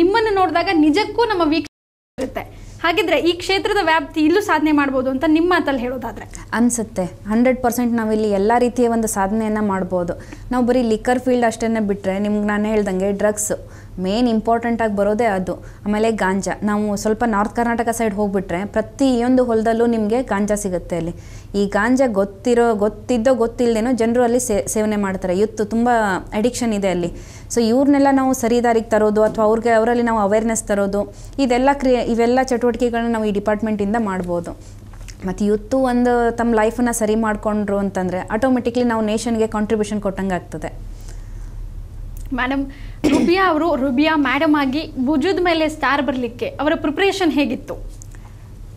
ನಿಮ್ಮನ್ನು ನೋಡಿದಾಗ ನಿಜಕ್ಕೂ ನಮ್ಮ ವೀಕ್ಷ ಇರುತ್ತೆ. ಹಾಗಿದ್ರೆ ಈ ಕ್ಷೇತ್ರದ ವ್ಯಾಪ್ತಿ ಇಲ್ಲೂ ಸಾಧನೆ ಮಾಡ್ಬೋದು ಅಂತ ನಿಮ್ಮ ಮಾತಲ್ಲಿ ಹೇಳೋದಾದ್ರೆ? ಅನಿಸುತ್ತೆ. ಹಂಡ್ರೆಡ್ ಪರ್ಸೆಂಟ್ ನಾವಿಲ್ಲಿ ಎಲ್ಲ ರೀತಿಯ ಒಂದು ಸಾಧನೆಯನ್ನ ಮಾಡ್ಬೋದು. ನಾವು ಬರೀ ಲಿಕ್ಕರ್ ಫೀಲ್ಡ್ ಅಷ್ಟೇ ಬಿಟ್ಟರೆ ನಿಮ್ಗೆ ನಾನು ಹೇಳ್ದಂಗೆ ಡ್ರಗ್ಸ್ ಮೇನ್ ಇಂಪಾರ್ಟೆಂಟಾಗಿ ಬರೋದೇ ಅದು. ಆಮೇಲೆ ಗಾಂಜಾ. ನಾವು ಸ್ವಲ್ಪ ನಾರ್ತ್ ಕರ್ನಾಟಕ ಸೈಡ್ ಹೋಗ್ಬಿಟ್ರೆ ಪ್ರತಿಯೊಂದು ಹೊಲದಲ್ಲೂ ನಿಮಗೆ ಗಾಂಜಾ ಸಿಗುತ್ತೆ ಅಲ್ಲಿ. ಈ ಗಾಂಜಾ ಗೊತ್ತಿರೋ, ಗೊತ್ತಿದ್ದೋ ಗೊತ್ತಿಲ್ಲದೇನೋ ಜನರು ಅಲ್ಲಿ ಸೇವನೆ ಮಾಡ್ತಾರೆ. ಯುತ್ ತುಂಬ ಅಡಿಕ್ಷನ್ ಇದೆ ಅಲ್ಲಿ. ಸೊ ಇವ್ರನ್ನೆಲ್ಲ ನಾವು ಸರಿದಾರಿಗೆ ತರೋದು ಅಥವಾ ಅವ್ರಿಗೆ, ಅವರಲ್ಲಿ ನಾವು ಅವೇರ್ನೆಸ್ ತರೋದು, ಇದೆಲ್ಲ ಕ್ರಿಯೆ, ಇವೆಲ್ಲ ಚಟುವಟಿಕೆಗಳನ್ನ ನಾವು ಈ ಡಿಪಾರ್ಟ್ಮೆಂಟಿಂದ ಮಾಡ್ಬೋದು. ಮತ್ತು ಇವತ್ತು ಒಂದು ತಮ್ಮ ಲೈಫನ್ನು ಸರಿ ಮಾಡಿಕೊಂಡ್ರು ಅಂತಂದರೆ ಆಟೋಮೆಟಿಕ್ಲಿ ನಾವು ನೇಷನ್ಗೆ ಕಾಂಟ್ರಿಬ್ಯೂಷನ್ ಕೊಟ್ಟಂಗೆ ಆಗ್ತದೆ ಮೇಡಮ್ ರುಬಿಯಾ ಅವರು ರುಬಿಯಾ ಮೇಡಮ್ ಆಗಿ ಭುಜದ ಮೇಲೆ ಸ್ಟಾರ್ ಬರಲಿಕ್ಕೆ ಅವರ ಪ್ರಿಪ್ರೇಷನ್ ಹೇಗಿತ್ತು?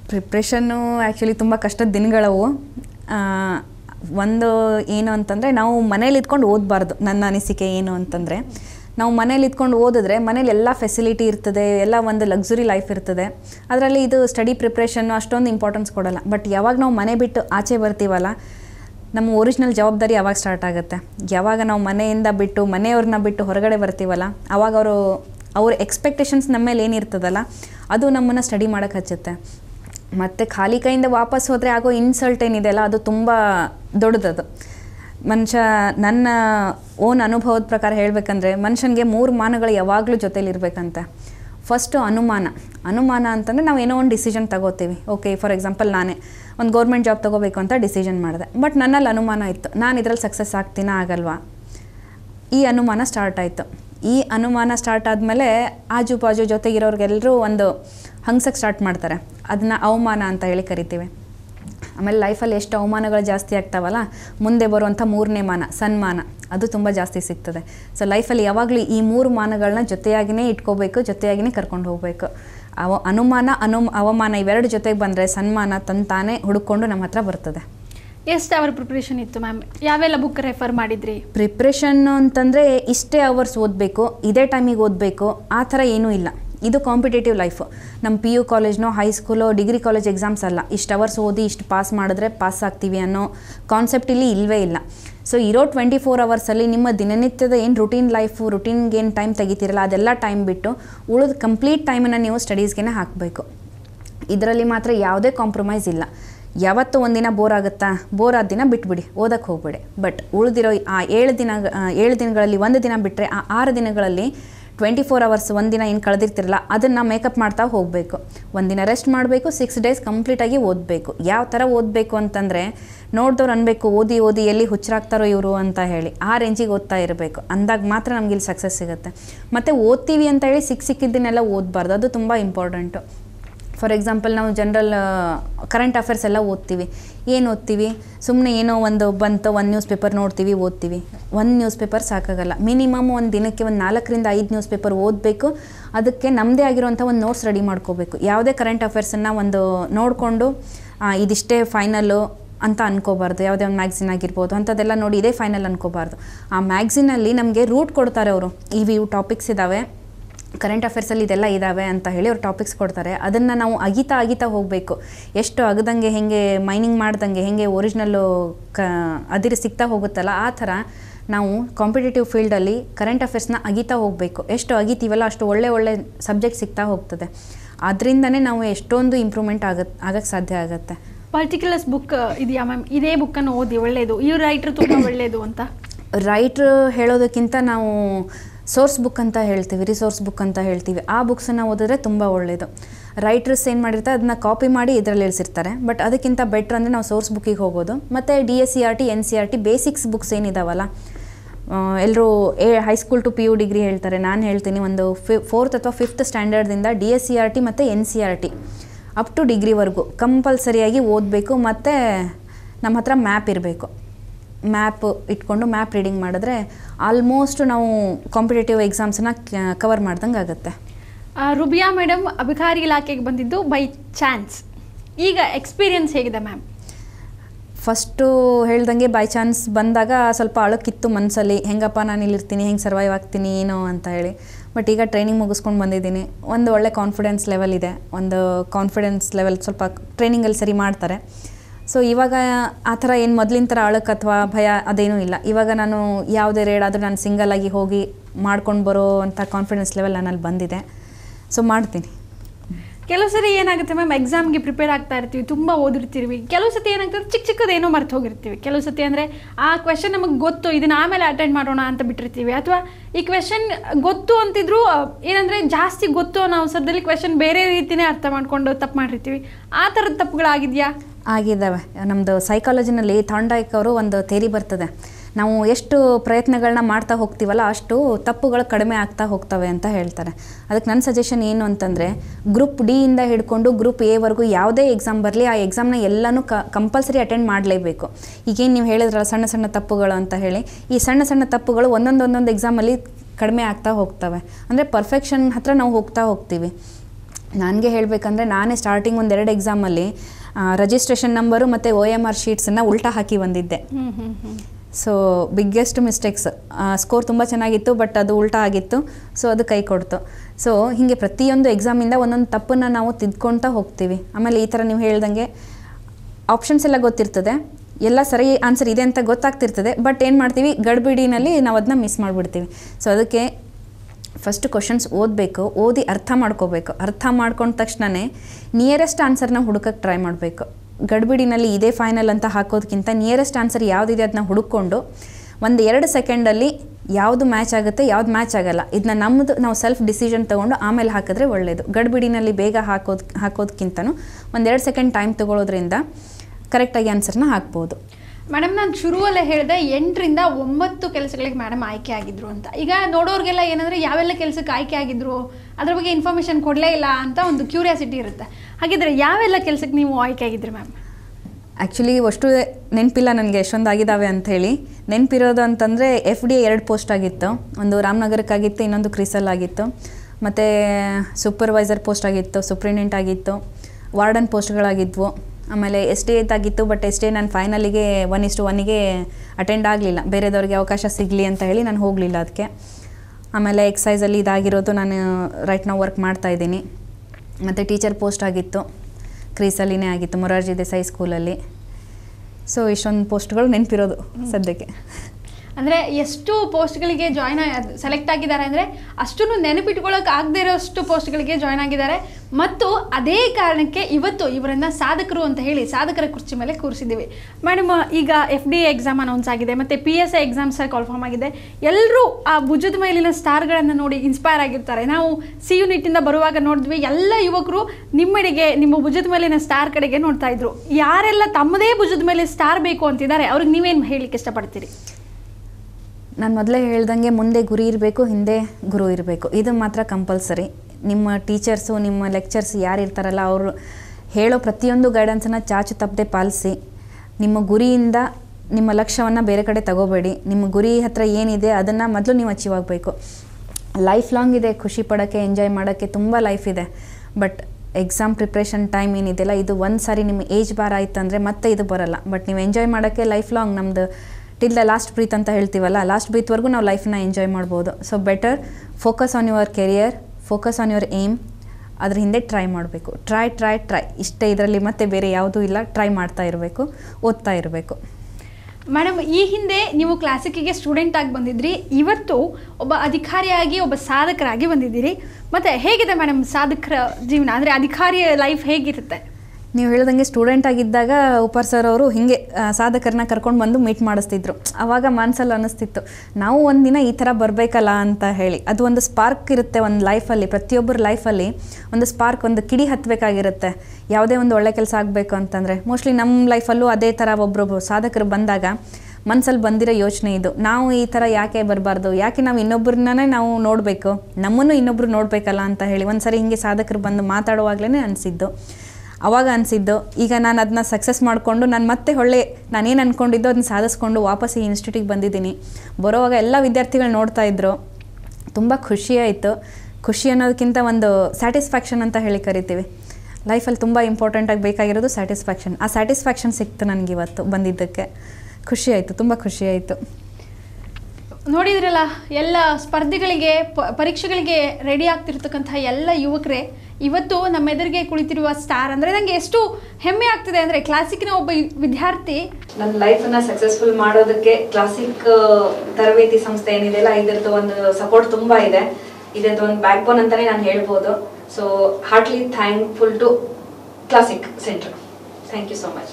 ಪ್ರಿಪ್ರೇಷನ್ನು ಆ್ಯಕ್ಚುಲಿ ತುಂಬ ಕಷ್ಟದ ದಿನಗಳವು. ಒಂದು ಏನು ಅಂತಂದರೆ ನಾವು ಮನೇಲಿ ಇದ್ಕೊಂಡು ಓದಬಾರ್ದು. ನನ್ನ ಅನಿಸಿಕೆ ಏನು ಅಂತಂದರೆ, ನಾವು ಮನೇಲಿ ಇದ್ಕೊಂಡು ಓದಿದ್ರೆ ಮನೇಲಿ ಎಲ್ಲ ಫೆಸಿಲಿಟಿ ಇರ್ತದೆ, ಎಲ್ಲ ಒಂದು ಲಕ್ಸುರಿ ಲೈಫ್ ಇರ್ತದೆ. ಅದರಲ್ಲಿ ಇದು ಸ್ಟಡಿ ಪ್ರಿಪ್ರೇಷನ್ನು ಅಷ್ಟೊಂದು ಇಂಪಾರ್ಟೆನ್ಸ್ ಕೊಡೋಲ್ಲ. ಬಟ್ ಯಾವಾಗ ನಾವು ಮನೆ ಬಿಟ್ಟು ಆಚೆ ಬರ್ತೀವಲ್ಲ ನಮ್ಮ ಒರಿಜಿನಲ್ ಜವಾಬ್ದಾರಿ ಯಾವಾಗ ಸ್ಟಾರ್ಟ್ ಆಗುತ್ತೆ. ಯಾವಾಗ ನಾವು ಮನೆಯಿಂದ ಬಿಟ್ಟು, ಮನೆಯವ್ರನ್ನ ಬಿಟ್ಟು ಹೊರಗಡೆ ಬರ್ತೀವಲ್ಲ ಆವಾಗ ಅವರು, ಅವ್ರ ಎಕ್ಸ್ಪೆಕ್ಟೇಷನ್ಸ್ ನಮ್ಮ ಮೇಲೆ ಏನಿರ್ತದಲ್ಲ, ಅದು ನಮ್ಮನ್ನು ಸ್ಟಡಿ ಮಾಡೋಕ್ಕೆ ಹಚ್ಚುತ್ತೆ. ಮತ್ತು ಖಾಲಿ ಕೈಯಿಂದ ವಾಪಸ್ ಹೋದರೆ ಆಗೋ ಇನ್ಸಲ್ಟ್ ಏನಿದೆಯಲ್ಲ ಅದು ತುಂಬ ದೊಡ್ಡದದು. ಮನುಷ್ಯ, ನನ್ನ ಓನ್ ಅನುಭವದ ಪ್ರಕಾರ ಹೇಳಬೇಕಂದ್ರೆ ಮನುಷ್ಯನಿಗೆ ಮೂರು ಮಾನಗಳು ಯಾವಾಗಲೂ ಜೊತೇಲಿರ್ಬೇಕಂತೆ. ಫಸ್ಟು ಅನುಮಾನ. ಅನುಮಾನ ಅಂತಂದರೆ ನಾವು ಏನೋ ಒಂದು ಡಿಸಿಷನ್ ತಗೋತೀವಿ. ಓಕೆ ಫಾರ್ ಎಕ್ಸಾಂಪಲ್ ನಾನೇ ಒಂದು ಗೌರ್ಮೆಂಟ್ ಜಾಬ್ ತೊಗೋಬೇಕು ಅಂತ ಡಿಸಿಷನ್ ಮಾಡಿದೆ. ಬಟ್ ನನ್ನಲ್ಲಿ ಅನುಮಾನ ಇತ್ತು. ನಾನು ಇದರಲ್ಲಿ ಸಕ್ಸಸ್ ಆಗ್ತೀನ ಆಗಲ್ವಾ? ಈ ಅನುಮಾನ ಸ್ಟಾರ್ಟ್ ಆಯಿತು. ಈ ಅನುಮಾನ ಸ್ಟಾರ್ಟ್ ಆದಮೇಲೆ ಆಜು ಬಾಜು ಜೊತೆಗಿರೋರಿಗೆಲ್ಲರೂ ಒಂದು ಹಂಗ್ಸಕ್ಕೆ ಸ್ಟಾರ್ಟ್ ಮಾಡ್ತಾರೆ. ಅದನ್ನ ಅವಮಾನ ಅಂತ ಹೇಳಿ ಕರಿತೀವಿ. ಆಮೇಲೆ ಲೈಫಲ್ಲಿ ಎಷ್ಟು ಅವಮಾನಗಳು ಜಾಸ್ತಿ ಆಗ್ತಾವಲ್ಲ ಮುಂದೆ ಬರುವಂಥ ಮೂರನೇ ಮಾನ ಸನ್ಮಾನ ಅದು ತುಂಬ ಜಾಸ್ತಿ ಸಿಗ್ತದೆ. ಸೊ ಲೈಫಲ್ಲಿ ಯಾವಾಗಲೂ ಈ ಮೂರು ಮಾನಗಳನ್ನ ಜೊತೆಯಾಗಿಯೇ ಇಟ್ಕೋಬೇಕು ಜೊತೆಯಾಗಿಯೇ ಕರ್ಕೊಂಡು ಹೋಗಬೇಕು. ಅವ ಅನುಮಾನ ಅನು ಅವಮಾನ ಇವೆರಡು ಜೊತೆಗೆ ಬಂದರೆ ಸನ್ಮಾನ ತನ್ನ ತಾನೇ ಹುಡುಕೊಂಡು ನಮ್ಮ ಹತ್ರ ಬರ್ತದೆ. ಎಷ್ಟು ಅವರ್ ಪ್ರಿಪ್ರೇಷನ್ ಇತ್ತು ಮ್ಯಾಮ್ ಯಾವೆಲ್ಲ ಬುಕ್ ರೆಫರ್ ಮಾಡಿದ್ರಿ? ಪ್ರಿಪ್ರೇಷನ್ ಅಂತಂದರೆ ಇಷ್ಟೇ ಅವರ್ಸ್ ಓದಬೇಕು ಇದೇ ಟೈಮಿಗೆ ಓದಬೇಕು ಆ ಥರ ಏನೂ ಇಲ್ಲ. ಇದು ಕಾಂಪಿಟೇಟಿವ್ ಲೈಫ್ ನಮ್ಮ ಪಿ ಯು ಕಾಲೇಜ್ನೋ ಹೈಸ್ಕೂಲೋ ಡಿಗ್ರಿ ಕಾಲೇಜ್ ಎಕ್ಸಾಮ್ಸ್ ಅಲ್ಲ. ಇಷ್ಟು ಅವರ್ಸ್ ಓದಿ, ಇಷ್ಟು ಪಾಸ್ ಮಾಡಿದ್ರೆ ಪಾಸ್ ಆಗ್ತೀವಿ ಅನ್ನೋ ಕಾನ್ಸೆಪ್ಟ್ ಇಲ್ಲಿ ಇಲ್ಲವೇ ಇಲ್ಲ. ಸೊ ಇರೋ ಟ್ವೆಂಟಿ ಫೋರ್ ಅವರ್ಸಲ್ಲಿ ನಿಮ್ಮ ದಿನನಿತ್ಯದ ಏನು ರುಟೀನ್ ಲೈಫು ರುಟೀನ್ಗೆ ಏನು ಟೈಮ್ ತೆಗಿತೀರಲ್ಲ, ಅದೆಲ್ಲ ಟೈಮ್ ಬಿಟ್ಟು ಉಳಿದ ಕಂಪ್ಲೀಟ್ ಟೈಮನ್ನು ನೀವು ಸ್ಟಡೀಸ್ಗೆ ಹಾಕಬೇಕು. ಇದರಲ್ಲಿ ಮಾತ್ರ ಯಾವುದೇ ಕಾಂಪ್ರಮೈಸ್ ಇಲ್ಲ. ಯಾವತ್ತೂ ಒಂದಿನ ಬೋರ್ ಆಗುತ್ತಾ? ಬೋರ್ ಆದ ದಿನ ಬಿಟ್ಬಿಡಿ ಓದಕ್ಕೆ ಹೋಗ್ಬೇಡಿ. ಬಟ್ ಉಳಿದಿರೋ ಆ ಏಳು ದಿನ ಏಳು ದಿನಗಳಲ್ಲಿ ಒಂದು ದಿನ ಬಿಟ್ಟರೆ ಆ ಆರು ದಿನಗಳಲ್ಲಿ ಟ್ವೆಂಟಿ ಫೋರ್ ಅವರ್ಸ್ ಒಂದಿನ ಏನು ಕಳೆದಿರ್ತಿರಲ್ಲ, ಅದನ್ನು ಮೇಕಪ್ ಮಾಡ್ತಾ ಹೋಗಬೇಕು. ಒಂದಿನ ರೆಸ್ಟ್ ಮಾಡಬೇಕು ಸಿಕ್ಸ್ ಡೇಸ್ ಕಂಪ್ಲೀಟಾಗಿ ಓದಬೇಕು. ಯಾವ ಥರ ಓದಬೇಕು ಅಂತಂದರೆ, ನೋಡಿದವ್ರು ಅನ್ಬೇಕು, ಓದಿ ಓದಿ ಎಲ್ಲಿ ಹುಚ್ಚರಾಗ್ತಾರೋ ಇವರು ಅಂತ ಹೇಳಿ, ಆ ರೇಂಜಿಗೆ ಓದ್ತಾ ಇರಬೇಕು. ಅಂದಾಗ ಮಾತ್ರ ನಮ್ಗೆ ಇಲ್ಲಿ ಸಕ್ಸಸ್ ಸಿಗುತ್ತೆ. ಮತ್ತು ಓದ್ತೀವಿ ಅಂತ ಹೇಳಿ ಸಿಕ್ಕ ಸಿಕ್ಕಿದ್ದನ್ನೆಲ್ಲ ಓದಬಾರ್ದು. ಅದು ತುಂಬ ಇಂಪಾರ್ಟೆಂಟು ಫಾರ್ ಎಕ್ಸಾಂಪಲ್ ನಾವು ಜನರಲ್ ಕರೆಂಟ್ ಅಫೇರ್ಸ್ ಎಲ್ಲ ಓದ್ತೀವಿ. ಏನು ಓದ್ತೀವಿ? ಸುಮ್ಮನೆ ಏನೋ ಒಂದು ಬಂತು, ಒಂದು ನ್ಯೂಸ್ ಪೇಪರ್ ನೋಡ್ತೀವಿ, ಓದ್ತೀವಿ. ಒಂದು ನ್ಯೂಸ್ ಪೇಪರ್ ಸಾಕಾಗಲ್ಲ. ಮಿನಿಮಮ್ ಒಂದು ದಿನಕ್ಕೆ ಒಂದು ನಾಲ್ಕರಿಂದ ಐದು ನ್ಯೂಸ್ ಪೇಪರ್ ಓದಬೇಕು. ಅದಕ್ಕೆ ನಮ್ಮದೇ ಆಗಿರುವಂಥ ಒಂದು ನೋಟ್ಸ್ ರೆಡಿ ಮಾಡ್ಕೋಬೇಕು. ಯಾವುದೇ ಕರೆಂಟ್ ಅಫೇರ್ಸನ್ನು ಒಂದು ನೋಡಿಕೊಂಡು ಇದಿಷ್ಟೇ ಫೈನಲ್ಲು ಅಂತ ಅನ್ಕೋಬಾರ್ದು. ಯಾವುದೇ ಒಂದು ಮ್ಯಾಗ್ಝಿನ್ ಆಗಿರ್ಬೋದು, ಅಂಥದ್ದೆಲ್ಲ ನೋಡಿ ಇದೇ ಫೈನಲ್ ಅನ್ಕೋಬಾರ್ದು. ಆ ಮ್ಯಾಗ್ಝಿನಲ್ಲಿ ನಮಗೆ ರೂಟ್ ಕೊಡ್ತಾರೆ ಅವರು. ಇವು ಇವು ಟಾಪಿಕ್ಸ್ ಇದ್ದಾವೆ ಕರೆಂಟ್ ಅಫೇರ್ಸಲ್ಲಿ ಇದೆಲ್ಲ ಇದ್ದಾವೆ ಅಂತ ಹೇಳಿ ಅವ್ರು ಟಾಪಿಕ್ಸ್ ಕೊಡ್ತಾರೆ. ಅದನ್ನು ನಾವು ಅಗಿತಾ ಅಗಿತಾ ಹೋಗಬೇಕು. ಎಷ್ಟು ಅಗದಂಗೆ ಹೆಂಗೆ ಮೈನಿಂಗ್ ಮಾಡ್ದಂಗೆ ಹೆಂಗೆ ಒರಿಜಿನಲ್ಲು ಕ ಅದಿರು ಸಿಗ್ತಾ ಹೋಗುತ್ತಲ್ಲ ಆ ಥರ ನಾವು ಕಾಂಪಿಟೇಟಿವ್ ಫೀಲ್ಡಲ್ಲಿ ಕರೆಂಟ್ ಅಫೇರ್ಸ್ನ ಅಗಿತಾ ಹೋಗಬೇಕು. ಎಷ್ಟು ಅಗಿತೀವಲ್ಲ ಅಷ್ಟು ಒಳ್ಳೆ ಒಳ್ಳೆ ಸಬ್ಜೆಕ್ಟ್ ಸಿಗ್ತಾ ಹೋಗ್ತದೆ. ಅದರಿಂದನೇ ನಾವು ಎಷ್ಟೊಂದು ಇಂಪ್ರೂವ್ಮೆಂಟ್ ಆಗತ್ತೆ ಆಗಕ್ಕೆ ಸಾಧ್ಯ ಆಗುತ್ತೆ. ಪರ್ಟಿಕ್ಯುಲರ್ಸ್ ಬುಕ್ ಇದೆಯಾ ಮ್ಯಾಮ್ ಇದೇ ಬುಕ್ಕನ್ನು ಓದಿ ಒಳ್ಳೆಯದು ಈ ರೈಟ್ರ್ ತುಂಬ ಒಳ್ಳೆಯದು ಅಂತ. ರೈಟ್ರ್ ಹೇಳೋದಕ್ಕಿಂತ ನಾವು ಸೋರ್ಸ್ ಬುಕ್ ಅಂತ ಹೇಳ್ತೀವಿ ರಿಸೋರ್ಸ್ ಬುಕ್ ಅಂತ ಹೇಳ್ತೀವಿ. ಆ ಬುಕ್ಸನ್ನು ಓದಿದ್ರೆ ತುಂಬ ಒಳ್ಳೆಯದು ರೈಟರ್ಸ್ ಏನು ಮಾಡಿರ್ತಾರೆ ಅದನ್ನ ಕಾಪಿ ಮಾಡಿ ಇದರಲ್ಲಿ ಇಳಿಸಿರ್ತಾರೆ. ಬಟ್ ಅದಕ್ಕಿಂತ ಬೆಟ್ರ್ ಅಂದರೆ ನಾವು ಸೋರ್ಸ್ ಬುಕ್ಕಿಗೆ ಹೋಗೋದು. ಮತ್ತು D S C R T N C R T basics books ಏನಿದಾವಲ್ಲ ಎಲ್ಲರೂ A high school to P U degree ಹೇಳ್ತಾರೆ. ನಾನು ಹೇಳ್ತೀನಿ ಒಂದು ಫಿ ಫೋರ್ತ್ ಅಥವಾ fifth ಸ್ಟ್ಯಾಂಡರ್ಡ್ದಿಂದ D S C R T ಮತ್ತು N C R T up to ಡಿಗ್ರಿವರೆಗೂ ಕಂಪಲ್ಸರಿಯಾಗಿ ಓದಬೇಕು, ಮತ್ತು ನಮ್ಮ ಹತ್ರ ಮ್ಯಾಪ್ ಇರಬೇಕು. ಮ್ಯಾಪ್ ಇಟ್ಕೊಂಡು ಮ್ಯಾಪ್ ರೀಡಿಂಗ್ ಮಾಡಿದ್ರೆ ಆಲ್ಮೋಸ್ಟ್ ನಾವು ಕಾಂಪಿಟೇಟಿವ್ ಎಕ್ಸಾಮ್ಸನ್ನು ಕವರ್ ಮಾಡ್ದಂಗೆ ಆಗುತ್ತೆ. ರುಬಿಯಾ ಮೇಡಮ್ ಅಭಿಕಾರಿ ಇಲಾಖೆಗೆ ಬಂದಿದ್ದು ಬೈ ಚಾನ್ಸ್ ಈಗ ಎಕ್ಸ್ಪೀರಿಯನ್ಸ್ ಹೇಗಿದೆ ಮ್ಯಾಮ್ ಫಸ್ಟು ಹೇಳ್ದಂಗೆ ಬೈ ಚಾನ್ಸ್ ಬಂದಾಗ ಸ್ವಲ್ಪ ಅಳಕ್ಕಿತ್ತು ಮನಸ್ಸಲ್ಲಿ ಹೆಂಗಪ್ಪ ನಾನು ಇಲ್ಲಿರ್ತೀನಿ ಹೆಂಗೆ ಸರ್ವೈವ್ ಆಗ್ತೀನಿ ಏನೋ ಅಂತ ಹೇಳಿ. ಬಟ್ ಈಗ ಟ್ರೈನಿಂಗ್ ಮುಗಿಸ್ಕೊಂಡು ಬಂದಿದ್ದೀನಿ. ಒಂದು ಒಳ್ಳೆ ಕಾನ್ಫಿಡೆನ್ಸ್ ಲೆವೆಲ್ ಇದೆ. ಒಂದು ಕಾನ್ಫಿಡೆನ್ಸ್ ಲೆವೆಲ್ ಸ್ವಲ್ಪ ಟ್ರೈನಿಂಗಲ್ಲಿ ಸರಿ ಮಾಡ್ತಾರೆ. ಸೊ ಇವಾಗ ಆ ಥರ ಏನು ಮೊದಲಿನ ಥರ ಅಳಕ್ಕೆ ಅಥವಾ ಭಯ ಅದೇನೂ ಇಲ್ಲ. ಇವಾಗ ನಾನು ಯಾವುದೇ ರೇಡ್ ಆದರೂ ನಾನು ಸಿಂಗಲ್ ಆಗಿ ಹೋಗಿ ಮಾಡ್ಕೊಂಡು ಬರೋ ಅಂಥ ಕಾನ್ಫಿಡೆನ್ಸ್ ಲೆವೆಲ್ ನನ್ನಲ್ಲಿ ಬಂದಿದೆ. ಸೊ ಮಾಡ್ತೀನಿ. ಕೆಲವು ಸರಿ ಏನಾಗುತ್ತೆ ಮ್ಯಾಮ್ ಎಕ್ಸಾಮ್ಗೆ ಪ್ರಿಪೇರ್ ಆಗ್ತಾ ಇರ್ತೀವಿ, ತುಂಬ ಓದಿರ್ತೀವಿ. ಕೆಲವು ಸತಿ ಏನಾಗ್ತದೆ, ಚಿಕ್ಕ ಚಿಕ್ಕದೇನೋ ಮರ್ತು ಹೋಗಿರ್ತೀವಿ. ಕೆಲವು ಸತಿ ಅಂದರೆ, ಆ ಕ್ವೆಶನ್ ನಮಗೆ ಗೊತ್ತು, ಇದನ್ನ ಆಮೇಲೆ ಅಟೆಂಡ್ ಮಾಡೋಣ ಅಂತ ಬಿಟ್ಟಿರ್ತೀವಿ. ಅಥವಾ ಈ ಕ್ವೆಶನ್ ಗೊತ್ತು ಅಂತಿದ್ರು, ಏನಂದರೆ ಜಾಸ್ತಿ ಗೊತ್ತು ಅನ್ನೋ ಅವಸರದಲ್ಲಿ ಕ್ವೆಶನ್ ಬೇರೆ ರೀತಿನೇ ಅರ್ಥ ಮಾಡಿಕೊಂಡು ತಪ್ಪು ಮಾಡಿರ್ತೀವಿ. ಆ ಥರದ ತಪ್ಪುಗಳಾಗಿದೆಯಾ? ಆಗಿದ್ದಾವೆ. ನಮ್ಮದು ಸೈಕಾಲಜಿನಲ್ಲಿ ಥಾಂಡಾಯ್ಕ್ ಅವರು ಒಂದು ಥೇರಿ ಬರ್ತದೆ. ನಾವು ಎಷ್ಟು ಪ್ರಯತ್ನಗಳನ್ನ ಮಾಡ್ತಾ ಹೋಗ್ತೀವಲ್ಲ ಅಷ್ಟು ತಪ್ಪುಗಳು ಕಡಿಮೆ ಆಗ್ತಾ ಹೋಗ್ತವೆ ಅಂತ ಹೇಳ್ತಾರೆ. ಅದಕ್ಕೆ ನನ್ನ ಸಜೆಷನ್ ಏನು ಅಂತಂದರೆ ಗ್ರೂಪ್ ಡಿಯಿಂದ ಹಿಡ್ಕೊಂಡು ಗ್ರೂಪ್ ಎವರೆಗೂ ಯಾವುದೇ ಎಕ್ಸಾಮ್ ಬರಲಿ, ಆ ಎಕ್ಸಾಮ್ನ ಎಲ್ಲನೂ ಕಂಪಲ್ಸರಿ ಅಟೆಂಡ್ ಮಾಡಲೇಬೇಕು. ಈಗೇನು ನೀವು ಹೇಳಿದ್ರಲ್ಲ ಸಣ್ಣ ಸಣ್ಣ ತಪ್ಪುಗಳು ಅಂತ ಹೇಳಿ, ಈ ಸಣ್ಣ ಸಣ್ಣ ತಪ್ಪುಗಳು ಒಂದೊಂದೊಂದೊಂದು ಒಂದೊಂದು ಎಕ್ಸಾಮಲ್ಲಿ ಕಡಿಮೆ ಆಗ್ತಾ ಹೋಗ್ತವೆ. ಅಂದರೆ ಪರ್ಫೆಕ್ಷನ್ ಹತ್ರ ನಾವು ಹೋಗ್ತಾ ಹೋಗ್ತೀವಿ. ನನಗೆ ಹೇಳಬೇಕಂದ್ರೆ ನಾನೇ ಸ್ಟಾರ್ಟಿಂಗ್ ಒಂದೆರಡು ಎಕ್ಸಾಮಲ್ಲಿ ರಿಜಿಸ್ಟ್ರೇಷನ್ ನಂಬರು ಮತ್ತು ಒ ಎಂ ಆರ್ ಶೀಟ್ಸನ್ನು ಉಲ್ಟಾ ಹಾಕಿ ಬಂದಿದ್ದೆ. ಸೊ ಬಿಗ್ಗೆಸ್ಟ್ ಮಿಸ್ಟೇಕ್ಸ್ ಸ್ಕೋರ್ ತುಂಬ ಚೆನ್ನಾಗಿತ್ತು ಬಟ್ ಅದು ಉಲ್ಟಾ ಆಗಿತ್ತು. ಸೊ ಅದು ಕೈ ಕೊಡ್ತು. ಸೊ ಹೀಗೆ ಪ್ರತಿಯೊಂದು ಎಕ್ಸಾಮಿಂದ ಒಂದೊಂದು ತಪ್ಪನ್ನು ನಾವು ತಿದ್ಕೊಳ್ತಾ ಹೋಗ್ತೀವಿ. ಆಮೇಲೆ ಈ ಥರ ನೀವು ಹೇಳ್ದಂಗೆ ಆಪ್ಷನ್ಸ್ ಎಲ್ಲ ಗೊತ್ತಿರ್ತದೆ. ಎಲ್ಲ ಸರಿ ಆನ್ಸರ್ ಇದೆ ಅಂತ ಗೊತ್ತಾಗ್ತಿರ್ತದೆ ಬಟ್ ಏನು ಮಾಡ್ತೀವಿ? ಗಡ್ಬಿಡಿನಲ್ಲಿ ನಾವು ಅದನ್ನ ಮಿಸ್ ಮಾಡಿಬಿಡ್ತೀವಿ. ಸೊ ಅದಕ್ಕೆ ಫಸ್ಟ್ ಕ್ವಶನ್ಸ್ ಓದಬೇಕು, ಓದಿ ಅರ್ಥ ಮಾಡ್ಕೋಬೇಕು. ಅರ್ಥ ಮಾಡ್ಕೊಂಡ ತಕ್ಷಣವೇ ನಿಯರೆಸ್ಟ್ ಆನ್ಸರ್ನ ಹುಡುಕಕ್ಕೆ ಟ್ರೈ ಮಾಡಬೇಕು. ಗಡ್ಬಿಡಿನಲ್ಲಿ ಇದೇ ಫೈನಲ್ ಅಂತ ಹಾಕೋದಕ್ಕಿಂತ ನಿಯರೆಸ್ಟ್ ಆನ್ಸರ್ ಯಾವುದಿದೆ ಅದನ್ನ ಹುಡುಕೊಂಡು ಒಂದು ಎರಡು ಸೆಕೆಂಡಲ್ಲಿ ಯಾವುದು ಮ್ಯಾಚ್ ಆಗುತ್ತೆ, ಯಾವ್ದು ಮ್ಯಾಚ್ ಆಗಲ್ಲ. ಇದನ್ನ ನಮ್ಮದು ನಾವು ಸೆಲ್ಫ್ ಡಿಸಿಷನ್ ತೊಗೊಂಡು ಆಮೇಲೆ ಹಾಕಿದ್ರೆ ಒಳ್ಳೆಯದು ಗಡ್ಬಿಡಿನಲ್ಲಿ ಬೇಗ ಹಾಕೋದು ಹಾಕೋದಕ್ಕಿಂತನೂ ಒಂದೆರಡು ಸೆಕೆಂಡ್ ಟೈಮ್ ತೊಗೊಳೋದ್ರಿಂದ ಕರೆಕ್ಟಾಗಿ ಆನ್ಸರ್ನ ಹಾಕ್ಬೋದು. ಮೇಡಮ್ ನಾನು ಶುರುವಲ್ಲೇ ಹೇಳಿದೆ, ಎಂಟರಿಂದ ಒಂಬತ್ತು ಕೆಲಸಗಳಿಗೆ ಮೇಡಮ್ ಆಯ್ಕೆ ಆಗಿದ್ರು ಅಂತ. ಈಗ ನೋಡೋರಿಗೆಲ್ಲ ಏನಂದ್ರೆ, ಯಾವೆಲ್ಲ ಕೆಲಸಕ್ಕೆ ಆಯ್ಕೆ ಆಗಿದ್ರು? ಅದ್ರ ಬಗ್ಗೆ ಇನ್ಫಾರ್ಮೇಶನ್ ಕೊಡಲೇ ಇಲ್ಲ ಅಂತ ಒಂದು ಕ್ಯೂರಿಯಾಸಿಟಿ ಇರುತ್ತೆ. ಹಾಗಿದ್ರೆ ಯಾವೆಲ್ಲ ಕೆಲಸಕ್ಕೆ ನೀವು ಆಯ್ಕೆ ಆಗಿದ್ರಿ ಮ್ಯಾಮ್ ಆ್ಯಕ್ಚುಲಿ ಅಷ್ಟು ನೆನಪಿಲ್ಲ ನನಗೆ ಎಷ್ಟೊಂದು ಆಗಿದ್ದಾವೆ ಅಂಥೇಳಿ ನೆನಪಿರೋದು ಅಂತಂದರೆ ಎಫ್ ಡಿ ಎರಡು ಪೋಸ್ಟ್ ಆಗಿತ್ತು. ಒಂದು ರಾಮನಗರಕ್ಕಾಗಿತ್ತು, ಇನ್ನೊಂದು ಕ್ರಿಸಲ್ ಆಗಿತ್ತು. ಮತ್ತು ಸೂಪರ್ವೈಸರ್ ಪೋಸ್ಟ್ ಆಗಿತ್ತು ಸುಪ್ರಿಂಟೆಂಟ್ ಆಗಿತ್ತು ವಾರ್ಡನ್ ಪೋಸ್ಟ್ಗಳಾಗಿದ್ವು ಆಮೇಲೆ ಎಸ್ ಡಿ ಆಗಿತ್ತು ಬಟ್ ಎಸ್ ಡಿ ನಾನು ಫೈನಲಿಗೆ ಒನ್ ಇಷ್ಟು ಒನ್ನಿಗೆ ಅಟೆಂಡ್ ಆಗಲಿಲ್ಲ. ಬೇರೆದವ್ರಿಗೆ ಅವಕಾಶ ಸಿಗಲಿ ಅಂತ ಹೇಳಿ ನಾನು ಹೋಗಲಿಲ್ಲ ಅದಕ್ಕೆ ಆಮೇಲೆ ಎಕ್ಸೈಸಲ್ಲಿ ಇದಾಗಿರೋದು ನಾನು ರೈಟ್ ನಾವು ವರ್ಕ್ ಮಾಡ್ತಾ ಇದ್ದೀನಿ. ಮತ್ತು ಟೀಚರ್ ಪೋಸ್ಟ್ ಆಗಿತ್ತು. ಕ್ರೀಸಲ್ಲಿನೇ ಆಗಿತ್ತು ಮೊರಾರ್ಜಿ ದೇಸಾಯಿ ಸ್ಕೂಲಲ್ಲಿ ಸೊ ಇಷ್ಟೊಂದು ಪೋಸ್ಟ್ಗಳು ನೆನಪಿರೋದು ಸದ್ಯಕ್ಕೆ. ಅಂದರೆ ಎಷ್ಟು ಪೋಸ್ಟ್ಗಳಿಗೆ ಜಾಯ್ನ್ ಸೆಲೆಕ್ಟ್ ಆಗಿದ್ದಾರೆ ಅಂದರೆ ಅಷ್ಟನ್ನು ನೆನಪಿಟ್ಕೊಳ್ಳೋಕೆ ಆಗದೇ ಇರೋಷ್ಟು ಪೋಸ್ಟ್ಗಳಿಗೆ ಜಾಯ್ನ್ ಆಗಿದ್ದಾರೆ. ಮತ್ತು ಅದೇ ಕಾರಣಕ್ಕೆ ಇವತ್ತು ಇವರನ್ನು ಸಾಧಕರು ಅಂತ ಹೇಳಿ ಸಾಧಕರ ಕುರ್ಚಿ ಮೇಲೆ ಕೂರಿಸಿದ್ದೀವಿ. ಮೇಡಮ್ ಈಗ ಎಫ್ ಡಿ ಎಕ್ಸಾಮ್ ಅನೌನ್ಸ್ ಆಗಿದೆ, ಮತ್ತು ಪಿ ಎಸ್ ಐ ಎಕ್ಸಾಮ್ಸ್ ಕಾಲ್ಫಾರ್ಮ್ ಆಗಿದೆ. ಎಲ್ಲರೂ ಆ ಭುಜದ ಮೇಲಿನ ಸ್ಟಾರ್ಗಳನ್ನು ನೋಡಿ ಇನ್ಸ್ಪೈರ್ ಆಗಿರ್ತಾರೆ. ನಾವು ಸಿ ಯುನಿಟಿಂದ ಬರುವಾಗ ನೋಡಿದ್ವಿ, ಎಲ್ಲ ಯುವಕರು ನಿಮ್ಮೆಡೆಗೆ, ನಿಮ್ಮ ಭುಜದ ಮೇಲಿನ ಸ್ಟಾರ್ ಕಡೆಗೆ ನೋಡ್ತಾ ಇದ್ರು. ಯಾರೆಲ್ಲ ತಮ್ಮದೇ ಭುಜದ ಮೇಲೆ ಸ್ಟಾರ್ ಬೇಕು ಅಂತಿದ್ದಾರೆ, ಅವ್ರಿಗೆ ನೀವೇನು ಹೇಳಲಿಕ್ಕೆ ಇಷ್ಟಪಡ್ತೀರಿ? ನಾನು ಮೊದಲೇ ಹೇಳ್ದಂಗೆ ಮುಂದೆ ಗುರಿ ಇರಬೇಕು, ಹಿಂದೆ ಗುರು ಇರಬೇಕು. ಇದು ಮಾತ್ರ ಕಂಪಲ್ಸರಿ ನಿಮ್ಮ ಟೀಚರ್ಸು ನಿಮ್ಮ ಲೆಕ್ಚರ್ಸ್ ಯಾರು ಇರ್ತಾರಲ್ಲ, ಅವರು ಹೇಳೋ ಪ್ರತಿಯೊಂದು ಗೈಡೆನ್ಸನ್ನು ಚಾಚು ತಪ್ಪದೆ ಪಾಲಿಸಿ. ನಿಮ್ಮ ಗುರಿಯಿಂದ ನಿಮ್ಮ ಲಕ್ಷ್ಯವನ್ನು ಬೇರೆ ಕಡೆ ತಗೋಬೇಡಿ. ನಿಮ್ಮ ಗುರಿ ಹತ್ರ ಏನಿದೆ, ಅದನ್ನು ಮೊದಲು ನೀವು ಅಚೀವ್ ಆಗಬೇಕು. ಲೈಫ್ ಲಾಂಗ್ ಇದೆ, ಖುಷಿ ಪಡೋಕ್ಕೆ ಎಂಜಾಯ್ ಮಾಡೋಕ್ಕೆ ತುಂಬ ಲೈಫ್ ಇದೆ. ಬಟ್ ಎಕ್ಸಾಮ್ ಪ್ರಿಪ್ರೇಷನ್ ಟೈಮ್ ಏನಿದೆಯಲ್ಲ, ಇದು ಒಂದು ಸಾರಿ ನಿಮ್ಮ ಏಜ್ ಬಾರ್ ಆಯಿತು ಅಂದರೆ ಮತ್ತೆ ಇದು ಬರೋಲ್ಲ. ಬಟ್ ನೀವು ಎಂಜಾಯ್ ಮಾಡೋಕ್ಕೆ ಲೈಫ್ ಲಾಂಗ್ ನಮ್ಮದು ಟಿಲ್ ದ ಲಾಸ್ಟ್ ಬ್ರೀತ್ ಅಂತ ಹೇಳ್ತೀವಲ್ಲ ಲಾಸ್ಟ್ ಬ್ರೀತ್ವರೆಗೂ ನಾವು ಲೈಫ್ನ ಎಂಜಾಯ್ ಮಾಡ್ಬೋದು. So better focus on your career focus on your aim ಅದ್ರ ಹಿಂದೆ ಟ್ರೈ ಮಾಡಬೇಕು. ಟ್ರೈ ಟ್ರೈ ಟ್ರೈ ಇಷ್ಟೇ ಇದರಲ್ಲಿ ಮತ್ತೆ ಬೇರೆ ಯಾವುದೂ ಇಲ್ಲ ಟ್ರೈ ಮಾಡ್ತಾ ಇರಬೇಕು, ಓದ್ತಾ ಇರಬೇಕು. ಮೇಡಮ್ ಈ ಹಿಂದೆ ನೀವು ಕ್ಲಾಸಿಕ್ಕಿಗೆ ಸ್ಟೂಡೆಂಟ್ ಆಗಿ ಬಂದಿದ್ರಿ, ಇವತ್ತು ಒಬ್ಬ ಅಧಿಕಾರಿಯಾಗಿ, ಒಬ್ಬ ಸಾಧಕರಾಗಿ ಬಂದಿದ್ದೀರಿ. ಮತ್ತು ಹೇಗಿದೆ ಮೇಡಮ್ ಸಾಧಕರ ಜೀವನ? ಅಂದರೆ ಅಧಿಕಾರಿಯ ಲೈಫ್ ಹೇಗಿರುತ್ತೆ? ನೀವು ಹೇಳ್ದಂಗೆ ಸ್ಟೂಡೆಂಟ್ ಆಗಿದ್ದಾಗ ಉಪರ್ ಸರ್ ಅವರು ಹಿಂಗೆ ಸಾಧಕರನ್ನ ಕರ್ಕೊಂಡು ಬಂದು ಮೀಟ್ ಮಾಡಿಸ್ತಿದ್ರು. ಅವಾಗ ಮನಸ್ಸಲ್ಲಿ ಅನ್ನಿಸ್ತಿತ್ತು. ನಾವು ಒಂದಿನ ಈ ಥರ ಬರಬೇಕಲ್ಲ ಅಂತ ಹೇಳಿ. ಅದು ಒಂದು ಸ್ಪಾರ್ಕ್ ಇರುತ್ತೆ ಒಂದು ಲೈಫಲ್ಲಿ ಪ್ರತಿಯೊಬ್ಬರ ಲೈಫಲ್ಲಿ ಒಂದು ಸ್ಪಾರ್ಕ್ ಒಂದು ಕಿಡಿ ಹತ್ತಬೇಕಾಗಿರುತ್ತೆ ಯಾವುದೇ ಒಂದು ಒಳ್ಳೆ ಕೆಲಸ ಆಗಬೇಕು ಅಂತಂದರೆ. ಮೋಸ್ಟ್ಲಿ ನಮ್ಮ ಲೈಫಲ್ಲೂ ಅದೇ ಥರ ಒಬ್ಬರೊಬ್ಬರು ಸಾಧಕರು ಬಂದಾಗ ಮನಸ್ಸಲ್ಲಿ ಬಂದಿರೋ ಯೋಚನೆ ಇದು. ನಾವು ಈ ಥರ ಯಾಕೆ ಬರಬಾರ್ದು? ಯಾಕೆ ನಾವು ಇನ್ನೊಬ್ಬರನ್ನೇ ನಾವು ನೋಡಬೇಕು? ನಮ್ಮನ್ನು ಇನ್ನೊಬ್ಬರು ನೋಡಬೇಕಲ್ಲ ಅಂತ ಹೇಳಿ ಒಂದು ಸರಿ ಹಿಂಗೆ ಸಾಧಕರು ಬಂದು ಮಾತಾಡುವಾಗಲೇ ಅನಿಸಿದ್ದು. ಅವಾಗ ಅನಿಸಿದ್ದು, ಈಗ ನಾನು ಅದನ್ನ ಸಕ್ಸಸ್ ಮಾಡಿಕೊಂಡು ನಾನು ಮತ್ತೆ ಒಳ್ಳೆ, ನಾನೇನು ಅಂದ್ಕೊಂಡಿದ್ದೋ ಅದನ್ನ ಸಾಧಿಸ್ಕೊಂಡು ವಾಪಸ್ ಈ ಇನ್ಸ್ಟಿಟ್ಯೂಟಿಗೆ ಬಂದಿದ್ದೀನಿ. ಬರೋವಾಗ ಎಲ್ಲ ವಿದ್ಯಾರ್ಥಿಗಳು ನೋಡ್ತಾ ಇದ್ದರು ತುಂಬ ಖುಷಿಯಾಯಿತು ಖುಷಿ ಅನ್ನೋದಕ್ಕಿಂತ ಒಂದು ಸ್ಯಾಟಿಸ್ಫ್ಯಾಕ್ಷನ್ ಅಂತ ಹೇಳಿ ಕರಿತೀವಿ. ಲೈಫಲ್ಲಿ ತುಂಬ ಇಂಪಾರ್ಟೆಂಟಾಗಿ ಬೇಕಾಗಿರೋದು ಸ್ಯಾಟಿಸ್ಫ್ಯಾಕ್ಷನ್ ಆ ಸ್ಯಾಟಿಸ್ಫ್ಯಾಕ್ಷನ್ ಸಿಕ್ತು ನನಗೆ ಇವತ್ತು ಬಂದಿದ್ದಕ್ಕೆ. ಖುಷಿ ಆಯಿತು, ತುಂಬ ಖುಷಿ ಆಯಿತು. ನೋಡಿದ್ರಲ್ಲ, ಎಲ್ಲ ಸ್ಪರ್ಧೆಗಳಿಗೆ ಪರೀಕ್ಷೆಗಳಿಗೆ ರೆಡಿ ಆಗ್ತಿರ್ತಕ್ಕಂಥ ಎಲ್ಲ ಯುವಕರೇ, ಇವತ್ತು ನಮ್ಮ ಎದುರಿಗೆ ಕುಳಿತಿರುವ ಸ್ಟಾರ್ ಅಂದರೆ ನನಗೆ ಎಷ್ಟು ಹೆಮ್ಮೆ ಆಗ್ತಿದೆ ಅಂದರೆ ಕ್ಲಾಸಿಕ್ನ ಒಬ್ಬ ವಿದ್ಯಾರ್ಥಿ. ನನ್ನ ಲೈಫನ್ನು ಸಕ್ಸಸ್ಫುಲ್ ಮಾಡೋದಕ್ಕೆ ಕ್ಲಾಸಿಕ್ ತರಬೇತಿ ಸಂಸ್ಥೆ ಏನಿದೆಯಲ್ಲ ಇದರದ್ದು ಒಂದು ಸಪೋರ್ಟ್ ತುಂಬ ಇದೆ. ಇದರದ್ದು ಒಂದು ಬ್ಯಾಕ್ ಬೋನ್ ಅಂತಲೇ ನಾನು ಹೇಳ್ಬೋದು. So heartly thankful to classic centre thank you so much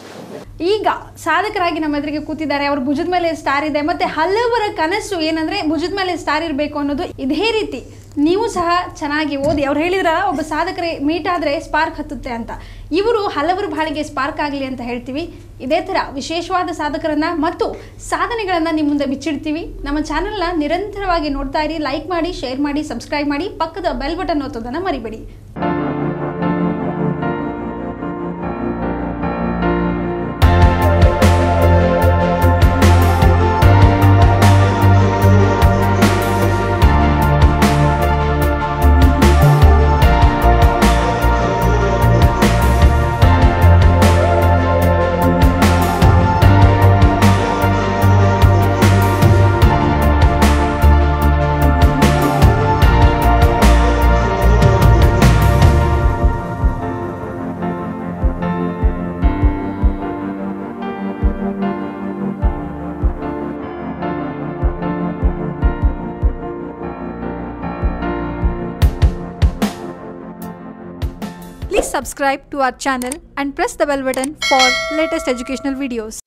ಈಗ ಸಾಧಕರಾಗಿ ನಮ್ಮ ಎದುರಿಗೆ ಕೂತಿದ್ದಾರೆ, ಅವ್ರ ಭುಜದ ಮೇಲೆ ಸ್ಟಾರ್ ಇದೆ, ಮತ್ತೆ ಹಲವರ ಕನಸು ಏನಂದ್ರೆ ಭುಜದ ಮೇಲೆ ಸ್ಟಾರ್ ಇರಬೇಕು ಅನ್ನೋದು ಇದೇ ರೀತಿ. ನೀವು ಸಹ ಚೆನ್ನಾಗಿ ಓದಿ, ಅವ್ರು ಹೇಳಿದ್ರ ಒಬ್ಬ ಸಾಧಕರೇ ಮೀಟ್ ಆದರೆ ಸ್ಪಾರ್ಕ್ ಹತ್ತುತ್ತೆ ಅಂತ. ಇವರು ಹಲವರ ಬಾಳಿಗೆ ಸ್ಪಾರ್ಕ್ ಆಗಲಿ ಅಂತ ಹೇಳ್ತೀವಿ. ಇದೇ ಥರ ವಿಶೇಷವಾದ ಸಾಧಕರನ್ನ ಮತ್ತು ಸಾಧನೆಗಳನ್ನು ನಿಮ್ಮ ಮುಂದೆ ಬಿಚ್ಚಿಡ್ತೀವಿ. ನಮ್ಮ ಚಾನೆಲ್ನ ನಿರಂತರವಾಗಿ ನೋಡ್ತಾ ಇರಿ ಲೈಕ್ ಮಾಡಿ ಶೇರ್ ಮಾಡಿ ಸಬ್ಸ್ಕ್ರೈಬ್ ಮಾಡಿ, ಪಕ್ಕದ ಬೆಲ್ ಬಟನ್ ಒತ್ತೋದನ್ನು ಮರಿಬೇಡಿ. Subscribe to our channel and press the bell button for latest educational videos.